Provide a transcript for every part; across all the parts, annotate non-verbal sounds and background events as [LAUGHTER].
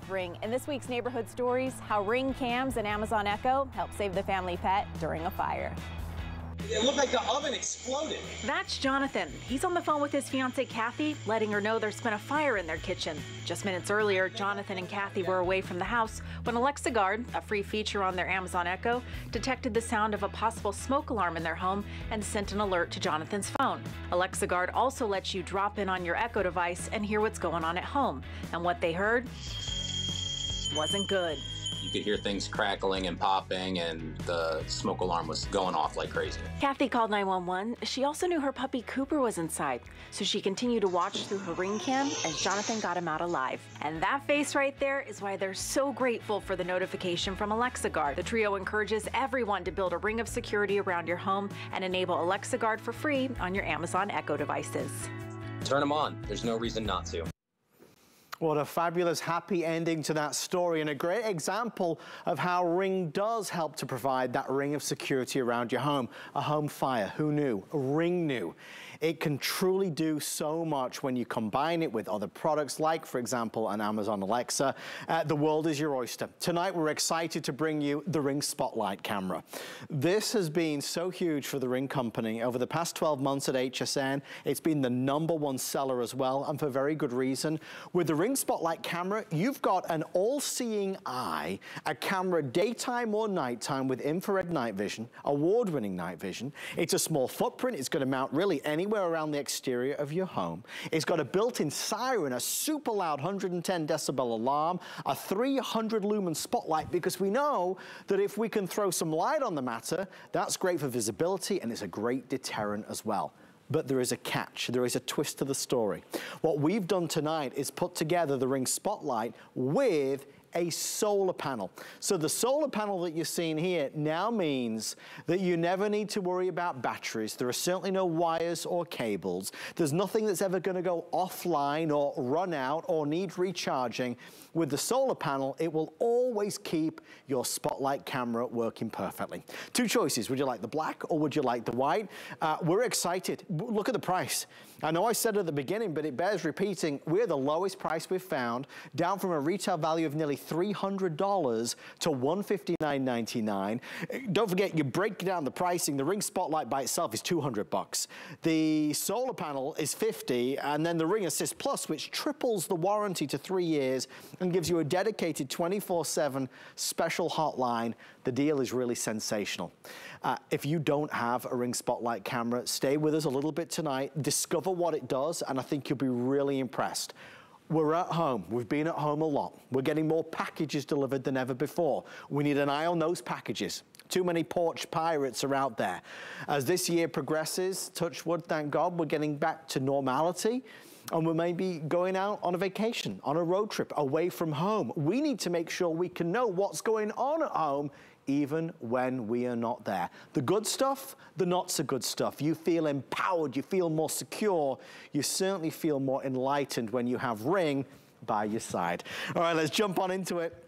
with Ring. In this week's Neighborhood Stories, how Ring cams and Amazon Echo help save the family pet during a fire. It looked like the oven exploded. That's Jonathan. He's on the phone with his fiancee Kathy, letting her know there's been a fire in their kitchen. Just minutes earlier, Jonathan and Kathy were away from the house when Alexa Guard, a free feature on their Amazon Echo, detected the sound of a possible smoke alarm in their home and sent an alert to Jonathan's phone. Alexa Guard also lets you drop in on your Echo device and hear what's going on at home. And what they heard wasn't good you could hear things crackling and popping, and the smoke alarm was going off like crazy. Kathy called 911. She also knew her puppy Cooper was inside, so she continued to watch through her ring cam as Jonathan got him out alive. And that face right there is why they're so grateful for the notification from Alexa Guard. The trio encourages everyone to build a ring of security around your home and enable Alexa Guard for free on your Amazon Echo devices. Turn them on. There's no reason not to. What a fabulous happy ending to that story and a great example of how Ring does help to provide that ring of security around your home. A home fire, who knew? Ring knew. It can truly do so much when you combine it with other products like, for example, an Amazon Alexa. Uh, the world is your oyster. Tonight, we're excited to bring you the Ring Spotlight camera. This has been so huge for the Ring company. Over the past 12 months at HSN, it's been the number one seller as well, and for very good reason. With the Ring Spotlight camera, you've got an all-seeing eye, a camera daytime or nighttime with infrared night vision, award-winning night vision. It's a small footprint. It's going to mount really any anywhere around the exterior of your home. It's got a built-in siren, a super loud 110 decibel alarm, a 300 lumen spotlight, because we know that if we can throw some light on the matter, that's great for visibility and it's a great deterrent as well but there is a catch. There is a twist to the story. What we've done tonight is put together the Ring Spotlight with a solar panel. So the solar panel that you're seeing here now means that you never need to worry about batteries. There are certainly no wires or cables. There's nothing that's ever gonna go offline or run out or need recharging. With the solar panel, it will always keep your spotlight camera working perfectly. Two choices, would you like the black or would you like the white? Uh, we're excited, look at the price. I know I said at the beginning, but it bears repeating, we're the lowest price we've found, down from a retail value of nearly $300 to $159.99. Don't forget, you break down the pricing, the Ring Spotlight by itself is 200 bucks. The solar panel is 50, and then the Ring Assist Plus, which triples the warranty to three years and gives you a dedicated 24-7 special hotline. The deal is really sensational. Uh, if you don't have a Ring Spotlight camera, stay with us a little bit tonight, discover what it does, and I think you'll be really impressed. We're at home. We've been at home a lot. We're getting more packages delivered than ever before. We need an eye on those packages. Too many porch pirates are out there. As this year progresses, touch wood, thank God, we're getting back to normality and we may be going out on a vacation, on a road trip, away from home. We need to make sure we can know what's going on at home even when we are not there. The good stuff, the not so good stuff. You feel empowered, you feel more secure, you certainly feel more enlightened when you have Ring by your side. All right, let's jump on into it.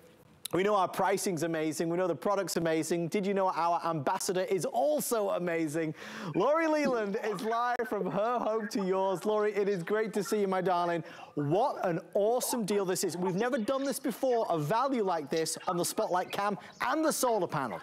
We know our pricing's amazing. We know the product's amazing. Did you know our ambassador is also amazing? Lori Leland is live from her home to yours. Lori, it is great to see you, my darling. What an awesome deal this is. We've never done this before, a value like this on the Spotlight Cam and the solar panel.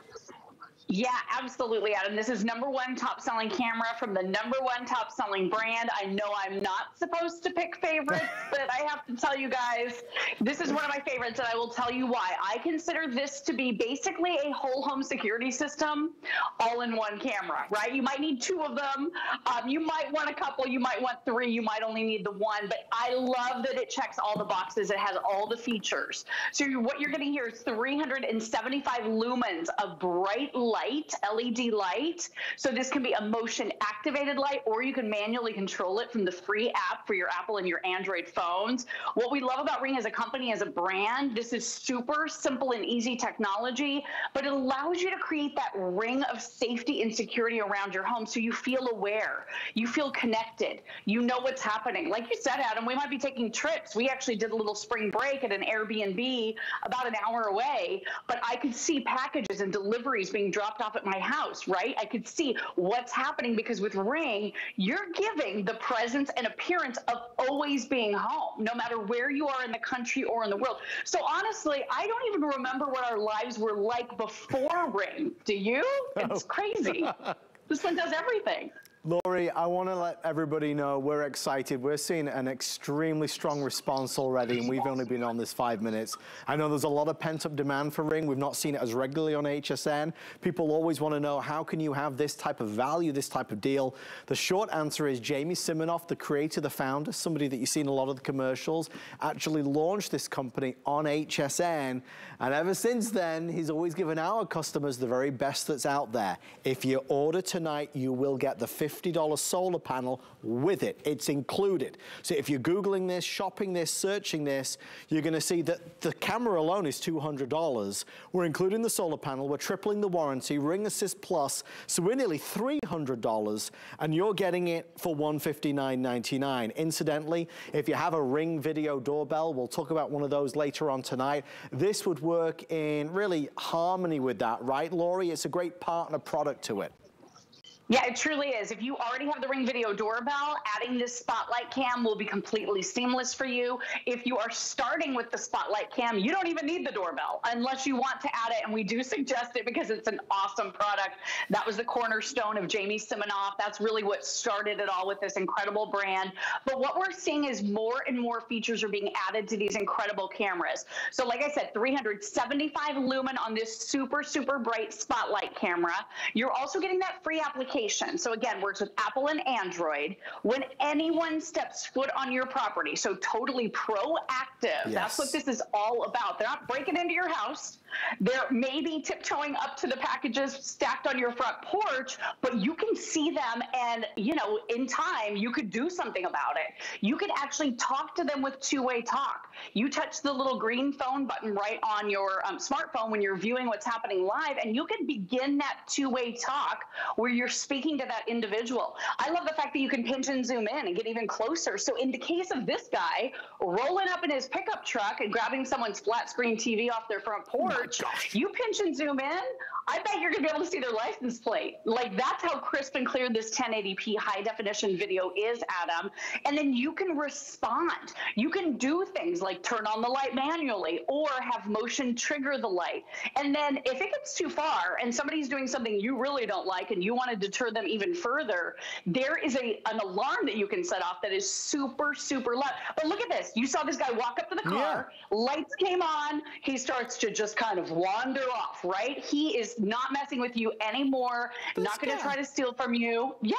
Yeah, absolutely, Adam. This is number one top selling camera from the number one top selling brand. I know I'm not supposed to pick favorites, [LAUGHS] but I have to tell you guys, this is one of my favorites, and I will tell you why. I consider this to be basically a whole home security system all in one camera, right? You might need two of them. Um, you might want a couple, you might want three, you might only need the one, but I love that it checks all the boxes. It has all the features. So what you're getting here is 375 lumens of bright light light, LED light. So this can be a motion activated light, or you can manually control it from the free app for your Apple and your Android phones. What we love about Ring as a company, as a brand, this is super simple and easy technology, but it allows you to create that ring of safety and security around your home so you feel aware, you feel connected, you know what's happening. Like you said, Adam, we might be taking trips. We actually did a little spring break at an Airbnb about an hour away, but I could see packages and deliveries being dropped dropped off at my house, right? I could see what's happening because with Ring, you're giving the presence and appearance of always being home, no matter where you are in the country or in the world. So honestly, I don't even remember what our lives were like before Ring. Do you? It's [LAUGHS] oh. crazy. this one does everything. Lori, I want to let everybody know we're excited. We're seeing an extremely strong response already, and we've only been on this five minutes. I know there's a lot of pent-up demand for Ring. We've not seen it as regularly on HSN. People always want to know, how can you have this type of value, this type of deal? The short answer is Jamie Siminoff, the creator, the founder, somebody that you see in a lot of the commercials, actually launched this company on HSN. And ever since then, he's always given our customers the very best that's out there. If you order tonight, you will get the 50 $50 solar panel with it. It's included. So if you're Googling this, shopping this, searching this, you're gonna see that the camera alone is $200. We're including the solar panel, we're tripling the warranty, Ring Assist Plus, so we're nearly $300 and you're getting it for $159.99. Incidentally, if you have a Ring video doorbell, we'll talk about one of those later on tonight, this would work in really harmony with that, right, Lori? It's a great partner product to it. Yeah, it truly is. If you already have the Ring Video doorbell, adding this Spotlight Cam will be completely seamless for you. If you are starting with the Spotlight Cam, you don't even need the doorbell unless you want to add it, and we do [LAUGHS] suggest it because it's an awesome product. That was the cornerstone of Jamie Siminoff. That's really what started it all with this incredible brand. But what we're seeing is more and more features are being added to these incredible cameras. So like I said, 375 lumen on this super, super bright Spotlight camera. You're also getting that free application application. So again, works with Apple and Android. When anyone steps foot on your property, so totally proactive. Yes. That's what this is all about. They're not breaking into your house. They're maybe tiptoeing up to the packages stacked on your front porch, but you can see them and, you know, in time, you could do something about it. You could actually talk to them with two-way talk. You touch the little green phone button right on your um, smartphone when you're viewing what's happening live, and you can begin that two-way talk where you're speaking to that individual. I love the fact that you can pinch and zoom in and get even closer. So in the case of this guy rolling up in his pickup truck and grabbing someone's flat screen TV off their front porch, you pinch and zoom in, I bet you're gonna be able to see their license plate. Like that's how crisp and clear this 1080p high definition video is, Adam. And then you can respond. You can do things like turn on the light manually or have motion trigger the light. And then if it gets too far and somebody's doing something you really don't like and you want to deter them even further, there is a an alarm that you can set off that is super, super loud. But look at this. You saw this guy walk up to the car, yeah. lights came on, he starts to just kind of wander off, right? He is not messing with you anymore, not going to try to steal from you. Yeah.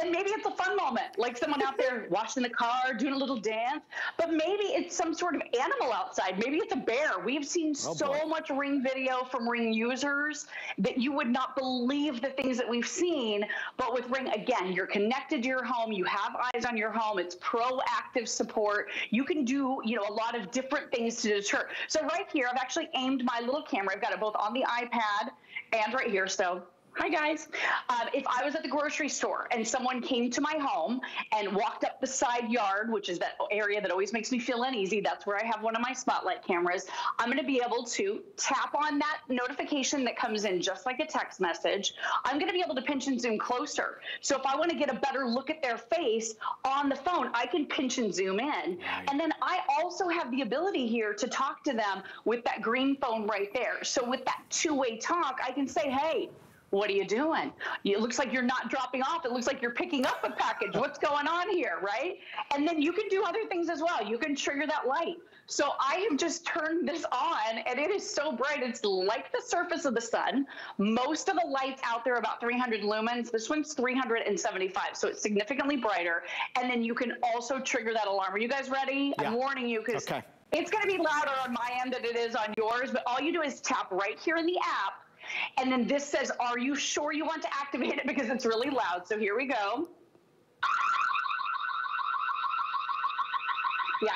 And maybe it's a fun moment, like someone out there [LAUGHS] washing the car, doing a little dance, but maybe it's some sort of animal outside. Maybe it's a bear. We've seen oh, so boy. much Ring video from Ring users that you would not believe the things that we've seen. But with Ring, again, you're connected to your home, you have eyes on your home, it's proactive support. You can do, you know, a lot of different things to deter. So right here, I've actually aimed my little camera. I've got it both on the iPad and right here. So Hi guys. Um, if I was at the grocery store and someone came to my home and walked up the side yard, which is that area that always makes me feel uneasy, that's where I have one of my spotlight cameras. I'm going to be able to tap on that notification that comes in just like a text message. I'm going to be able to pinch and zoom closer. So if I want to get a better look at their face on the phone, I can pinch and zoom in. And then I also have the ability here to talk to them with that green phone right there. So with that two-way talk, I can say, hey, what are you doing? It looks like you're not dropping off. It looks like you're picking up a package. What's going on here, right? And then you can do other things as well. You can trigger that light. So I have just turned this on and it is so bright. It's like the surface of the sun. Most of the lights out there about 300 lumens. This one's 375, so it's significantly brighter. And then you can also trigger that alarm. Are you guys ready? Yeah. I'm warning you because okay. it's going to be louder on my end than it is on yours, but all you do is tap right here in the app and then this says, are you sure you want to activate it? Because it's really loud. So here we go. Yeah.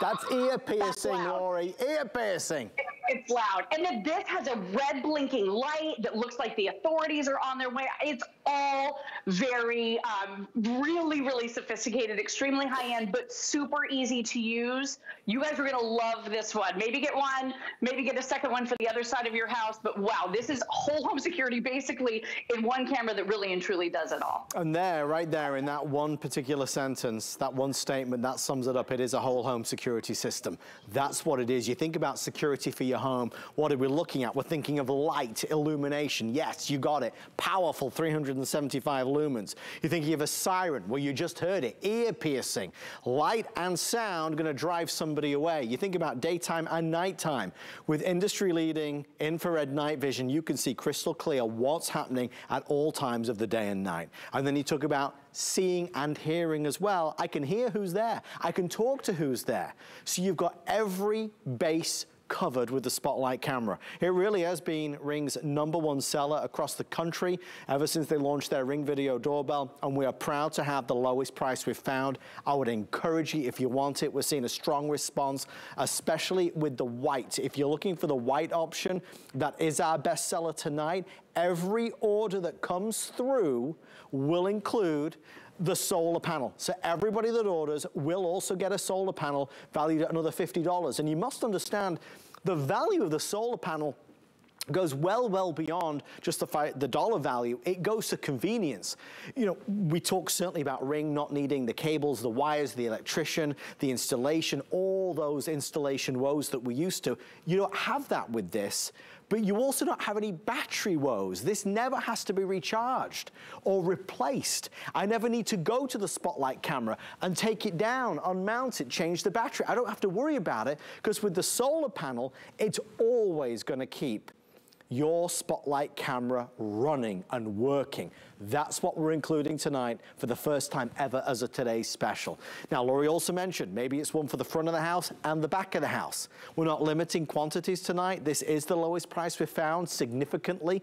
That's ear piercing, Lori. Ear piercing. It's loud. And then this has a red blinking light that looks like the authorities are on their way. It's all very, um, really, really sophisticated, extremely high end, but super easy to use. You guys are going to love this one. Maybe get one, maybe get a second one for the other side of your house. But wow, this is whole home security basically in one camera that really and truly does it all. And there, right there in that one particular sentence, that one statement, that sums it up. It is a whole home security system. That's what it is. You think about security for your home. What are we looking at? We're thinking of light, illumination. Yes, you got it. Powerful 375 lumens. You're thinking of a siren. Well, you just heard it. Ear piercing. Light and sound going to drive somebody away. You think about daytime and nighttime. With industry leading infrared night vision, you can see crystal clear what's happening at all times of the day and night. And then you talk about seeing and hearing as well. I can hear who's there. I can talk to who's there. So you've got every base covered with the Spotlight camera. It really has been Ring's number one seller across the country ever since they launched their Ring Video Doorbell, and we are proud to have the lowest price we've found. I would encourage you if you want it. We're seeing a strong response, especially with the white. If you're looking for the white option, that is our best seller tonight. Every order that comes through will include the solar panel. So everybody that orders will also get a solar panel valued at another $50. And you must understand the value of the solar panel goes well, well beyond just the, the, dollar value. It goes to convenience. You know, we talk certainly about Ring not needing the cables, the wires, the electrician, the installation, all those installation woes that we used to. You don't have that with this but you also don't have any battery woes. This never has to be recharged or replaced. I never need to go to the spotlight camera and take it down, unmount it, change the battery. I don't have to worry about it because with the solar panel, it's always gonna keep your spotlight camera running and working. That's what we're including tonight for the first time ever as a today's special. Now, Lori also mentioned maybe it's one for the front of the house and the back of the house. We're not limiting quantities tonight. This is the lowest price we've found significantly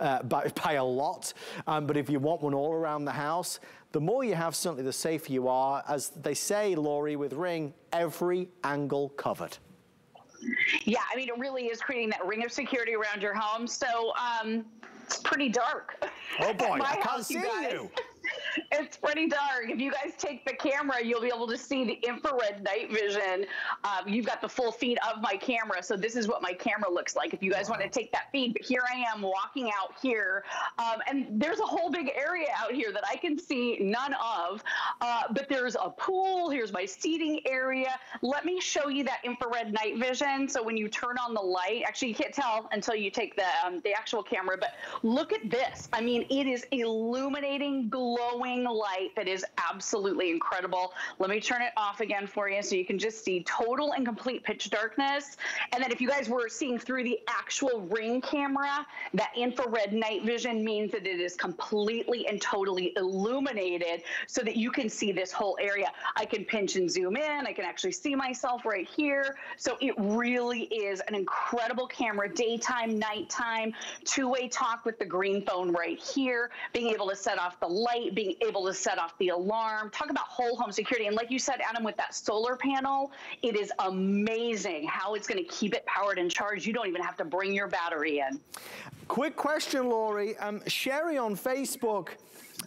uh, by, by, a lot. Um, but if you want one all around the house, the more you have, certainly the safer you are. As they say, Lori, with Ring, every angle covered. Yeah, I mean, it really is creating that ring of security around your home. So um, it's pretty dark. Oh boy, [LAUGHS] I can't house, see you. [LAUGHS] it's pretty dark. If you guys take the camera, you'll be able to see the infrared night vision. Um, you've got the full feed of my camera. So this is what my camera looks like if you guys wow. want to take that feed. But here I am walking out here. Um, and there's a whole big area out here that I can see none of. Uh, but there's a pool. Here's my seating area. Let me show you that infrared night vision. So when you turn on the light, actually you can't tell until you take the, um, the actual camera, but look at this. I mean, it is illuminating, glowing light that is absolutely incredible. Let me turn it off again for you so you can just see total and complete pitch darkness. And then if you guys were seeing through the actual ring camera, that infrared night vision means that it is completely and totally illuminated so that you can see this whole area. I can pinch and zoom in. I can actually see myself right here. So it really is an incredible camera, daytime, nighttime, two-way talk with the green phone right here, being able to set off the light, being able to set off the alarm. Talk about whole home security. And like you said, Adam, with that solar panel, it is amazing how it's going to keep it powered and charged. You don't even have to bring your battery in. Quick question, Lori. Um, Sherry on Facebook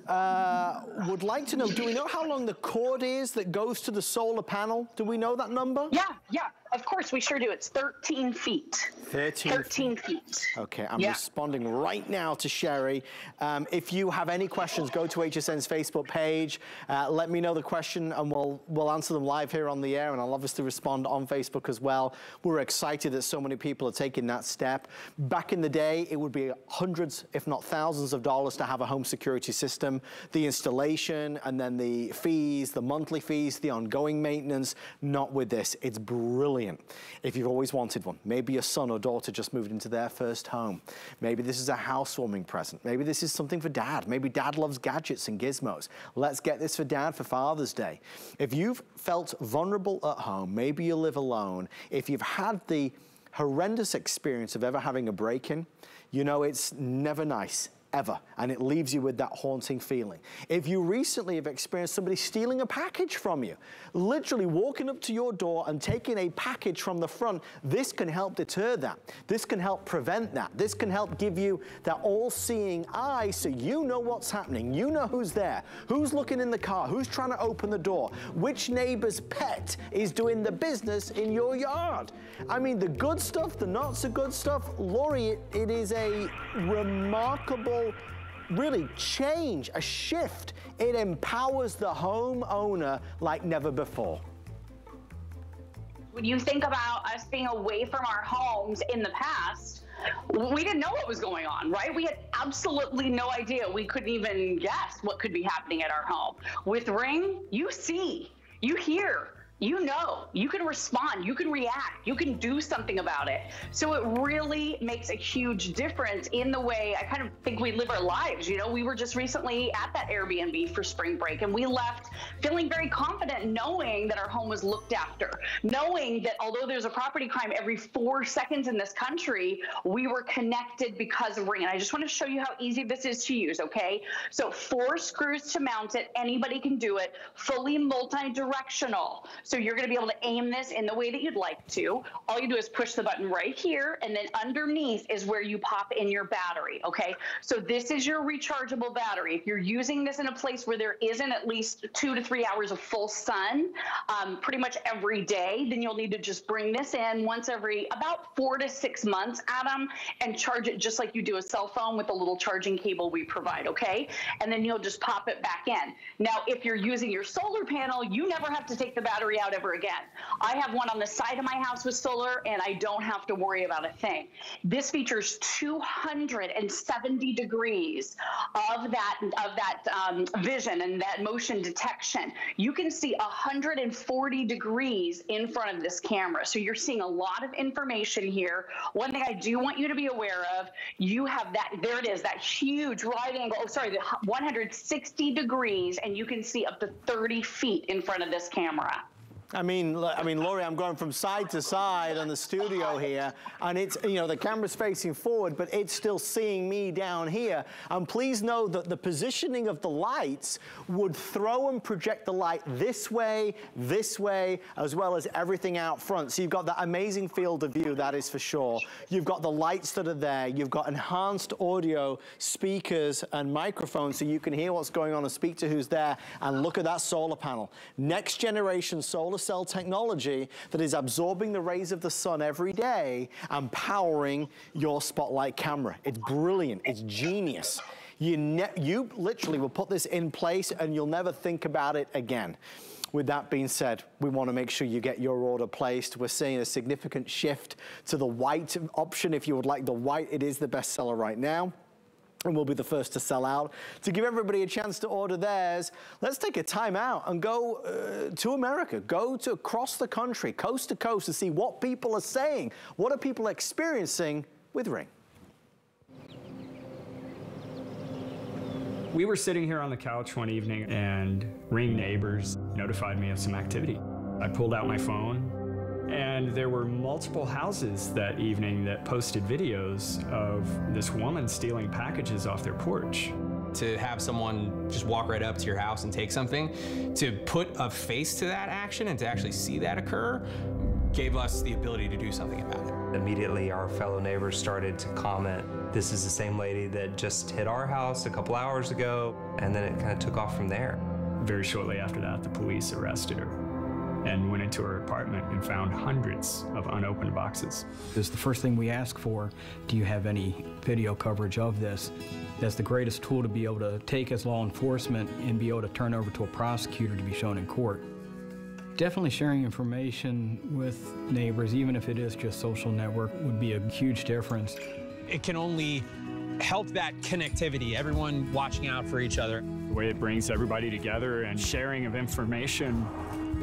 uh, would like to know, do we know how long the cord is that goes to the solar panel? Do we know that number? Yeah, yeah. Of course, we sure do. It's 13 feet. 13, 13 feet. feet. Okay, I'm yeah. responding right now to Sherry. Um, if you have any questions, go to HSN's Facebook page. Uh, let me know the question and we'll, we'll answer them live here on the air and I'll obviously respond on Facebook as well. We're excited that so many people are taking that step. Back in the day, it would be hundreds, if not thousands of dollars to have a home security system. The installation and then the fees, the monthly fees, the ongoing maintenance, not with this. It's brilliant brilliant. If you've always wanted one, maybe your son or daughter just moved into their first home. Maybe this is a housewarming present. Maybe this is something for dad. Maybe dad loves gadgets and gizmos. Let's get this for dad for Father's Day. If you've felt vulnerable at home, maybe you live alone, if you've had the horrendous experience of ever having a break-in, you know it's never nice ever, and it leaves you with that haunting feeling. If you recently have experienced somebody stealing a package from you, literally walking up to your door and taking a package from the front, this can help deter that. This can help prevent that. This can help give you that all-seeing eye so you know what's happening. You know who's there, who's looking in the car, who's trying to open the door, which neighbor's pet is doing the business in your yard. I mean, the good stuff, the not so good stuff, it, it is a remarkable really change, a shift. It empowers the homeowner like never before. When you think about us being away from our homes in the past, we didn't know what was going on, right? We had absolutely no idea. We couldn't even guess what could be happening at our home. With Ring, you see, you hear, you know, you can respond, you can react, you can do something about it. So it really makes a huge difference in the way I kind of think we live our lives. You know, we were just recently at that Airbnb for spring break and we left feeling very confident knowing that our home was looked after, knowing that although there's a property crime every four seconds in this country, we were connected because of Ring. And I just want to show you how easy this is to use, okay? So four screws to mount it, anybody can do it, fully multi-directional. So you're going to be able to aim this in the way that you'd like to. All you do is push the button right here, and then underneath is where you pop in your battery, okay? So this is your rechargeable battery. If you're using this in a place where there isn't at least two to three hours of full sun, um, pretty much every day, then you'll need to just bring this in once every about four to six months, Adam, and charge it just like you do a cell phone with the little charging cable we provide, okay? And then you'll just pop it back in. Now, if you're using your solar panel, you never have to take the battery out ever again. I have one on the side of my house with solar and I don't have to worry about a thing. This features 270 degrees of that of that um, vision and that motion detection. You can see 140 degrees in front of this camera. So you're seeing a lot of information here. One thing I do want you to be aware of, you have that, there it is, that huge right angle, oh sorry, the 160 degrees and you can see up to 30 feet in front of this camera. I mean, I mean, Lori, I'm going from side to side on the studio here, and it's, you know, the camera's facing forward, but it's still seeing me down here. And please know that the positioning of the lights would throw and project the light this way, this way, as well as everything out front. So you've got that amazing field of view, that is for sure. You've got the lights that are there. You've got enhanced audio, speakers, and microphones so you can hear what's going on and speak to who's there. And look at that solar panel. Next generation solar cell technology that is absorbing the rays of the sun every day and powering your spotlight camera. It's brilliant, it's genius. You, you literally will put this in place and you'll never think about it again. With that being said, we want to make sure you get your order placed. We're seeing a significant shift to the white option. If you would like the white, it is the best seller right now and we'll be the first to sell out. To give everybody a chance to order theirs, let's take a time out and go uh, to America. Go to across the country, coast to coast, to see what people are saying. What are people experiencing with Ring? We were sitting here on the couch one evening and Ring neighbors notified me of some activity. I pulled out my phone and there were multiple houses that evening that posted videos of this woman stealing packages off their porch. To have someone just walk right up to your house and take something, to put a face to that action and to actually see that occur, gave us the ability to do something about it. Immediately, our fellow neighbors started to comment, this is the same lady that just hit our house a couple hours ago, and then it kind of took off from there. Very shortly after that, the police arrested her and went into her apartment and found hundreds of unopened boxes. This is the first thing we ask for. Do you have any video coverage of this? That's the greatest tool to be able to take as law enforcement and be able to turn over to a prosecutor to be shown in court. Definitely sharing information with neighbors, even if it is just social network, would be a huge difference. It can only help that connectivity, everyone watching out for each other. The way it brings everybody together and sharing of information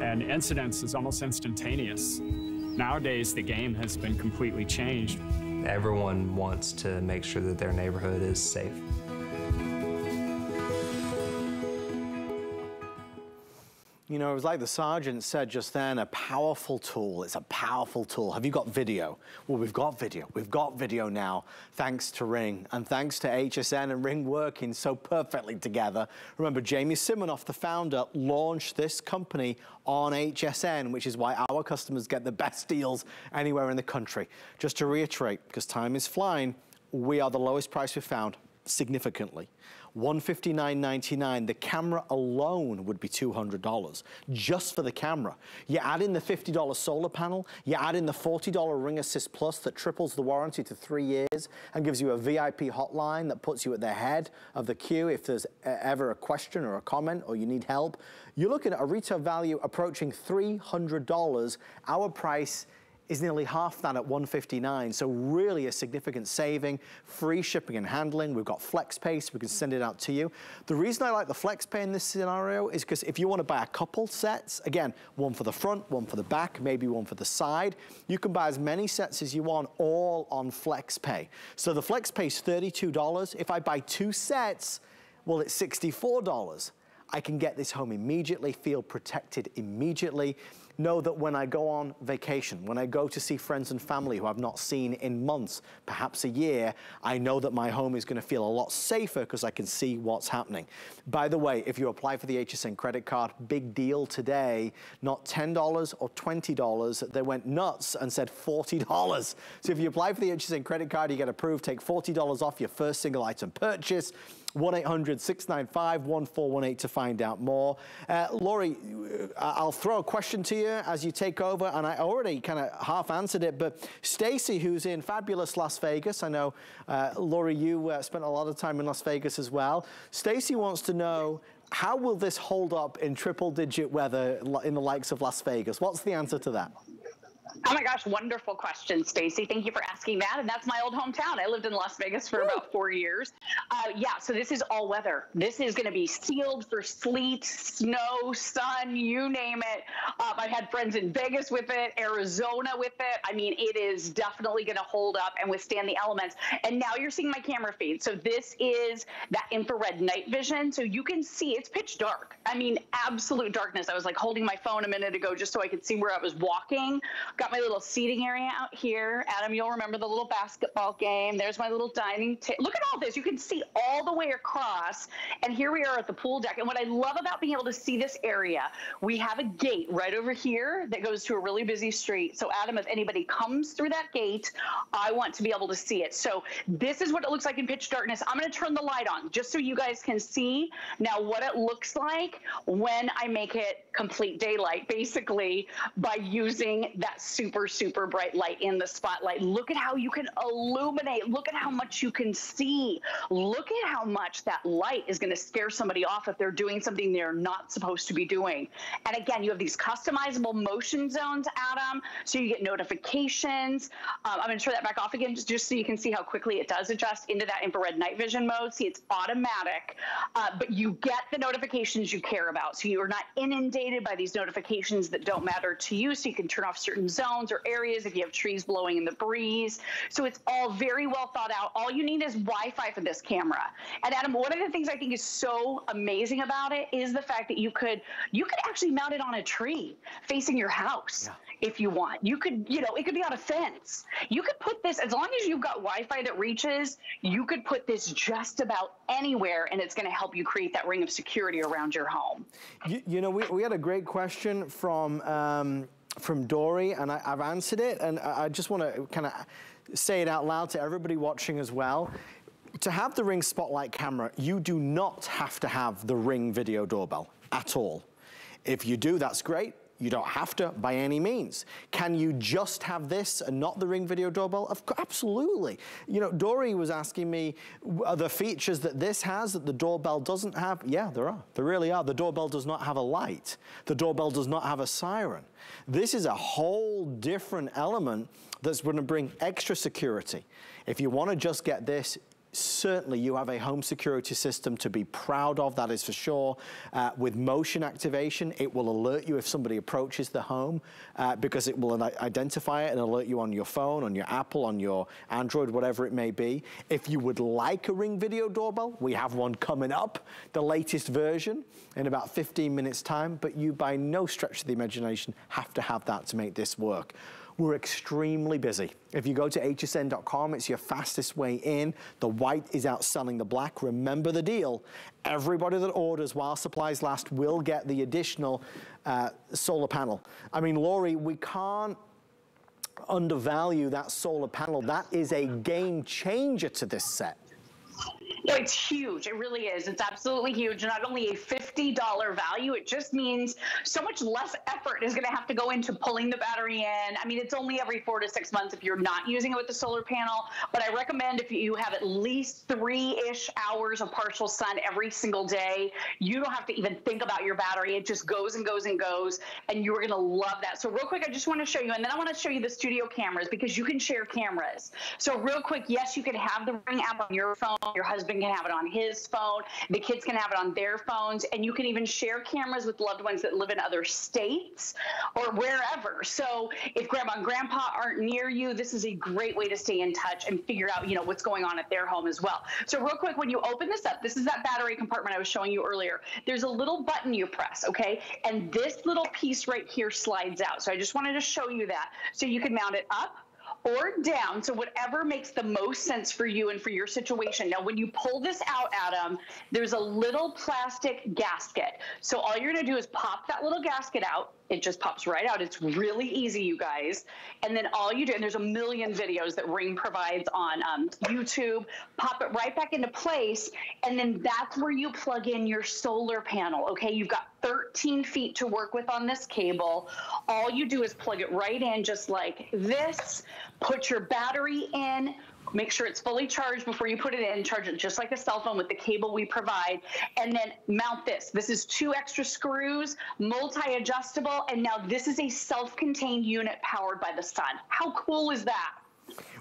and incidents is almost instantaneous. Nowadays, the game has been completely changed. Everyone wants to make sure that their neighborhood is safe. You know, it was like the sergeant said just then, a powerful tool. It's a powerful tool. Have you got video? Well, we've got video. We've got video now, thanks to Ring and thanks to HSN and Ring working so perfectly together. Remember, Jamie Siminoff, the founder, launched this company on HSN, which is why our customers get the best deals anywhere in the country. Just to reiterate, because time is flying, we are the lowest price we've found significantly. $159.99. The camera alone would be $200 just for the camera. You add in the $50 solar panel, you add in the $40 Ring Assist Plus that triples the warranty to three years and gives you a VIP hotline that puts you at the head of the queue if there's ever a question or a comment or you need help. You're looking at a retail value approaching $300. Our price is nearly half that at 159 so really a significant saving. Free shipping and handling. We've got FlexPay so we can send it out to you. The reason I like the FlexPay in this scenario is because if you want to buy a couple sets again one for the front one for the back maybe one for the side you can buy as many sets as you want all on FlexPay so the FlexPay is $32 if I buy two sets well it's $64 I can get this home immediately feel protected immediately know that when I go on vacation, when I go to see friends and family who I've not seen in months, perhaps a year, I know that my home is gonna feel a lot safer because I can see what's happening. By the way, if you apply for the HSN credit card, big deal today, not $10 or $20, they went nuts and said $40. So if you apply for the HSN credit card, you get approved, take $40 off your first single item purchase. 1-800-695-1418 to find out more. Uh, Lori, uh, I'll throw a question to you as you take over, and I already kind of half answered it, but Stacy, who's in fabulous Las Vegas, I know, uh, Lori, you uh, spent a lot of time in Las Vegas as well. Stacy wants to know, how will this hold up in triple digit weather in the likes of Las Vegas? What's the answer to that? Oh my gosh, wonderful question, Stacy. Thank you for asking that. And that's my old hometown. I lived in Las Vegas for Woo. about four years. Uh, yeah, so this is all weather. This is going to be sealed for sleet, snow, sun, you name it. Um, I had friends in Vegas with it, Arizona with it. I mean, it is definitely going to hold up and withstand the elements. And now you're seeing my camera feed. So this is that infrared night vision. So you can see it's pitch dark. I mean, absolute darkness. I was like holding my phone a minute ago just so I could see where I was walking. Got my little seating area out here. Adam, you'll remember the little basketball game. There's my little dining table. Look at all this. You can see all the way across. And here we are at the pool deck. And what I love about being able to see this area, we have a gate right over here that goes to a really busy street. So Adam, if anybody comes through that gate, I want to be able to see it. So this is what it looks like in pitch darkness. I'm going to turn the light on just so you guys can see now what it looks like when I make it complete daylight, basically by using that super, super bright light in the spotlight. Look at how you can illuminate. Look at how much you can see. Look at how much that light is going to scare somebody off if they're doing something they're not supposed to be doing. And again, you have these customizable motion zones, Adam, so you get notifications. Um, I'm going to turn that back off again just, just so you can see how quickly it does adjust into that infrared night vision mode. See, it's automatic, uh, but you get the notifications you care about. So you're not inundated by these notifications that don't matter to you. So you can turn off certain zones or areas if you have trees blowing in the breeze. So it's all very well thought out. All you need is Wi-Fi for this camera. And Adam, one of the things I think is so amazing about it is the fact that you could you could actually mount it on a tree facing your house. Yeah if you want. You could, you know, it could be on a fence. You could put this, as long as you've got Wi Fi that reaches, you could put this just about anywhere and it's going to help you create that ring of security around your home. You, you know, we, we had a great question from um, from Dory, and I, have answered it, and I just want to kind of say it out loud to everybody watching as well. To have the Ring Spotlight camera, you do not have to have the Ring video doorbell at all. If you do, that's great. You don't have to by any means. Can you just have this and not the Ring Video Doorbell? Of course, absolutely. You know, Dory was asking me, are the features that this has that the doorbell doesn't have? Yeah, there are. There really are. The doorbell does not have a light. The doorbell does not have a siren. This is a whole different element that's going to bring extra security. If you want to just get this, certainly you have a home security system to be proud of, that is for sure. Uh, with motion activation, it will alert you if somebody approaches the home uh, because it will identify it and alert you on your phone, on your Apple, on your Android, whatever it may be. If you would like a Ring video doorbell, we have one coming up, the latest version in about 15 minutes time, but you by no stretch of the imagination have to have that to make this work. We're extremely busy. If you go to hsn.com, it's your fastest way in. The white is outselling the black. Remember the deal. Everybody that orders while supplies last will get the additional uh, solar panel. I mean, Lori, we can't undervalue that solar panel. That is a game changer to this set. It's huge. It really is. It's absolutely huge. Not only a $50 value, it just means so much less effort is going to have to go into pulling the battery in. I mean, it's only every four to six months if you're not using it with the solar panel. But I recommend if you have at least three ish hours of partial sun every single day, you don't have to even think about your battery. It just goes and goes and goes. And you're going to love that. So, real quick, I just want to show you, and then I want to show you the studio cameras because you can share cameras. So, real quick, yes, you can have the Ring app on your phone. Your husband husband can have it on his phone. The kids can have it on their phones. And you can even share cameras with loved ones that live in other states or wherever. So if grandma and grandpa aren't near you, this is a great way to stay in touch and figure out, you know, what's going on at their home as well. So real quick, when you open this up, this is that battery compartment I was showing you earlier. There's a little button you press, okay? And this little piece right here slides out. So I just wanted to show you that. So you can mount it up or down. So whatever makes the most sense for you and for your situation. Now, when you pull this out, Adam, there's a little plastic gasket. So all you're to do is pop that little gasket out it just pops right out. It's really easy, you guys. And then all you do, and there's a million videos that Ring provides on um, YouTube, pop it right back into place. And then that's where you plug in your solar panel. Okay, you've got 13 feet to work with on this cable. All you do is plug it right in just like this, put your battery in, Make sure it's fully charged before you put it in. Charge it just like a cell phone with the cable we provide. And then mount this. This is two extra screws, multi-adjustable. And now this is a self-contained unit powered by the sun. How cool is that?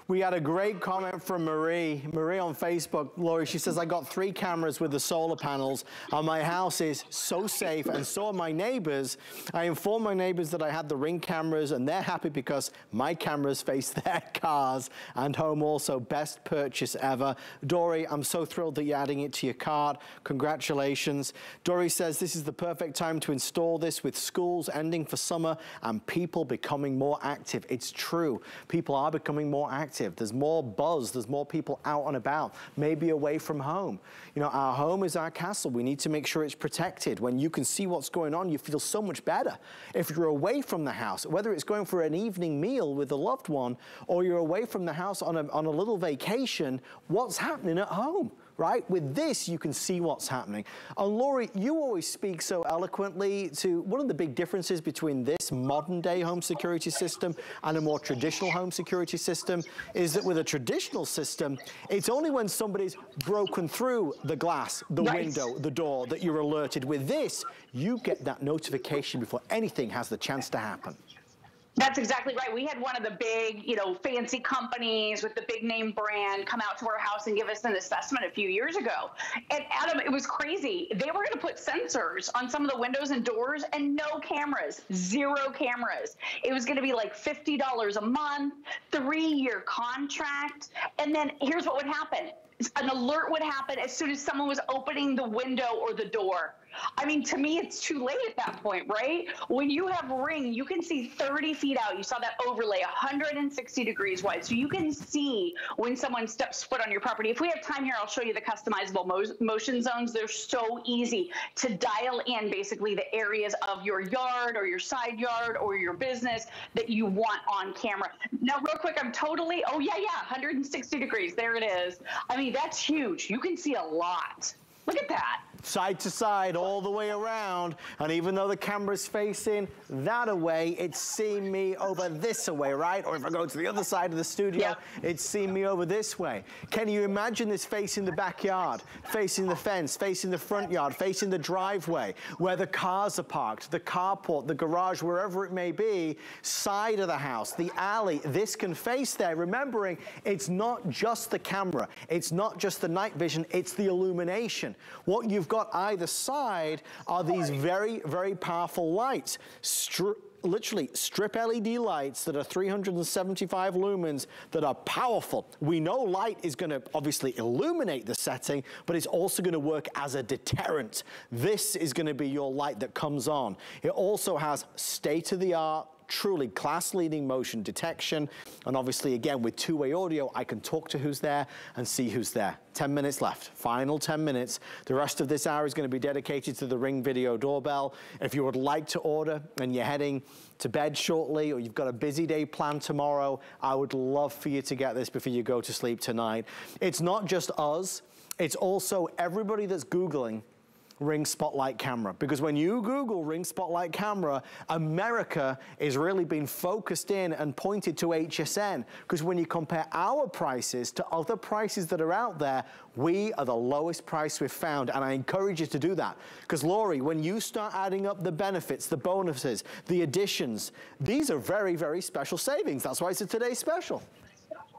We had a great comment from Marie. Marie on Facebook, Lori, she says, I got three cameras with the solar panels and my house is so safe and so are my neighbors. I informed my neighbors that I had the ring cameras and they're happy because my cameras face [LAUGHS] their cars and home also. Best purchase ever. Dory, I'm so thrilled that you're adding it to your cart. Congratulations. Dory says this is the perfect time to install this with schools ending for summer and people becoming more active. It's true. People are becoming more active active. There's more buzz. There's more people out and about, maybe away from home. You know, our home is our castle. We need to make sure it's protected. When you can see what's going on, you feel so much better. If you're away from the house, whether it's going for an evening meal with a loved one or you're away from the house on a, on a little vacation, what's happening at home? Right? With this, you can see what's happening. And Lori, you always speak so eloquently to one of the big differences between this modern day home security system and a more traditional home security system is that with a traditional system, it's only when somebody's broken through the glass, the window, the door that you're alerted. With this, you get that notification before anything has the chance to happen. That's exactly right. We had one of the big, you know, fancy companies with the big name brand come out to our house and give us an assessment a few years ago. And Adam, it was crazy. They were going to put sensors on some of the windows and doors and no cameras, zero cameras. It was going to be like $50 a month, three year contract. And then here's what would happen an alert would happen as soon as someone was opening the window or the door. I mean, to me, it's too late at that point, right? When you have Ring, you can see 30 feet out. You saw that overlay, 160 degrees wide. So you can see when someone steps foot on your property. If we have time here, I'll show you the customizable mo motion zones. They're so easy to dial in basically the areas of your yard or your side yard or your business that you want on camera. Now, real quick, I'm totally, oh, yeah, yeah, 160 degrees. There it is. I mean, that's huge. You can see a lot. Look at that. Side to side, all the way around. And even though the camera's facing that away, it's seeing me over this away, right? Or if I go to the other side of the studio, yep. it's seeing me over this way. Can you imagine this facing the backyard, facing the fence, facing the front yard, facing the driveway, where the cars are parked, the carport, the garage, wherever it may be, side of the house, the alley, this can face there. Remembering, it's not just the camera, it's not just the night vision, it's the illumination. What you've got either side are these very, very powerful lights. Stri literally strip LED lights that are 375 lumens that are powerful. We know light is gonna obviously illuminate the setting, but it's also gonna work as a deterrent. This is gonna be your light that comes on. It also has state-of-the-art truly class-leading motion detection. And obviously, again, with two-way audio, I can talk to who's there and see who's there. 10 minutes left, final 10 minutes. The rest of this hour is gonna be dedicated to the Ring Video Doorbell. If you would like to order and you're heading to bed shortly or you've got a busy day planned tomorrow, I would love for you to get this before you go to sleep tonight. It's not just us, it's also everybody that's Googling Ring Spotlight camera. Because when you Google Ring Spotlight camera, America is really being focused in and pointed to HSN. Because when you compare our prices to other prices that are out there, we are the lowest price we've found. And I encourage you to do that. Because Lori, when you start adding up the benefits, the bonuses, the additions, these are very, very special savings. That's why it's a today's special.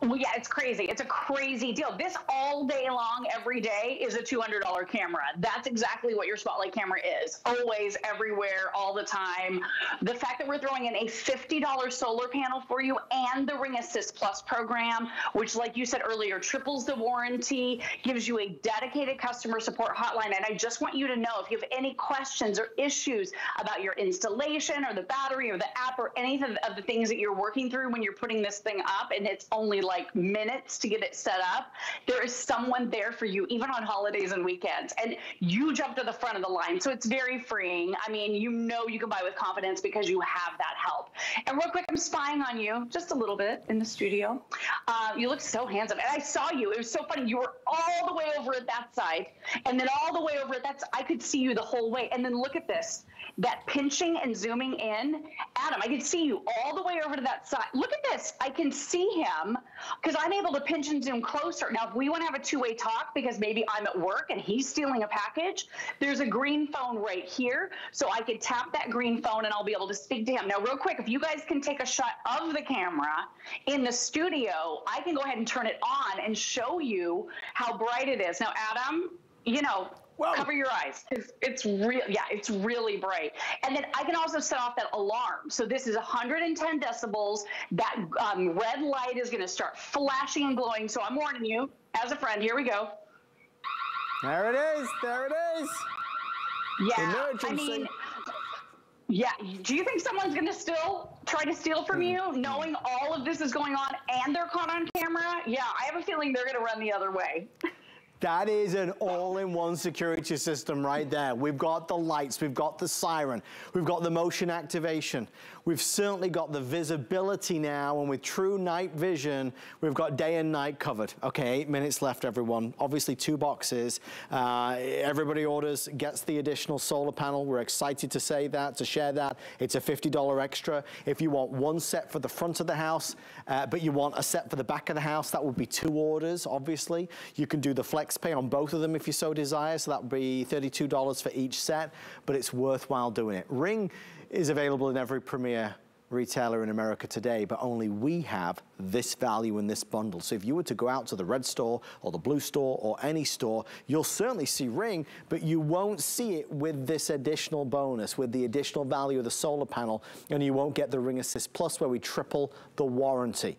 Well, yeah, it's crazy. It's a crazy deal. This all day long, every day is a $200 camera. That's exactly what your spotlight camera is. Always, everywhere, all the time. The fact that we're throwing in a $50 solar panel for you and the Ring Assist Plus program, which, like you said earlier, triples the warranty, gives you a dedicated customer support hotline. And I just want you to know if you have any questions or issues about your installation or the battery or the app or anything of the things that you're working through when you're putting this thing up, and it's only like minutes to get it set up, there is someone there for you, even on holidays and weekends. And you jump to the front of the line. So it's very freeing. I mean, you know you can buy with confidence because you have that help. And real quick, I'm spying on you just a little bit in the studio. Uh, you look so handsome. And I saw you. It was so funny. You were all the way over at that side and then all the way over at that side. I could see you the whole way. And then look at this that pinching and zooming in. Adam, I can see you all the way over to that side. Look at this. I can see him because I'm able to pinch and zoom closer. Now, if we want to have a two way talk because maybe I'm at work and he's stealing a package, there's a green phone right here. So I could tap that green phone and I'll be able to speak to him. Now, real quick, if you guys can take a shot of the camera in the studio, I can go ahead and turn it on and show you how bright it is. Now, Adam, you know, Whoa. Cover your eyes. It's, it's real. Yeah, it's really bright. And then I can also set off that alarm. So this is 110 decibels. That um, red light is going to start flashing and glowing. So I'm warning you, as a friend. Here we go. There it is. There it is. Yeah. I mean. Yeah. Do you think someone's going to still try to steal from you, mm-hmm. knowing all of this is going on and they're caught on camera? Yeah, I have a feeling they're going to run the other way. [LAUGHS] That is an all-in-one security system right there. We've got the lights, we've got the siren, we've got the motion activation, We've certainly got the visibility now, and with true night vision, we've got day and night covered. Okay, eight minutes left, everyone. Obviously, two boxes. Uh, everybody orders, gets the additional solar panel. We're excited to say that, to share that. It's a $50 extra. If you want one set for the front of the house, uh, but you want a set for the back of the house, that would be two orders, obviously. You can do the flex pay on both of them if you so desire, so that would be $32 for each set, but it's worthwhile doing it. Ring is available in every Premier retailer in America today, but only we have this value in this bundle. So if you were to go out to the red store or the blue store or any store, you'll certainly see Ring, but you won't see it with this additional bonus, with the additional value of the solar panel, and you won't get the Ring Assist Plus where we triple the warranty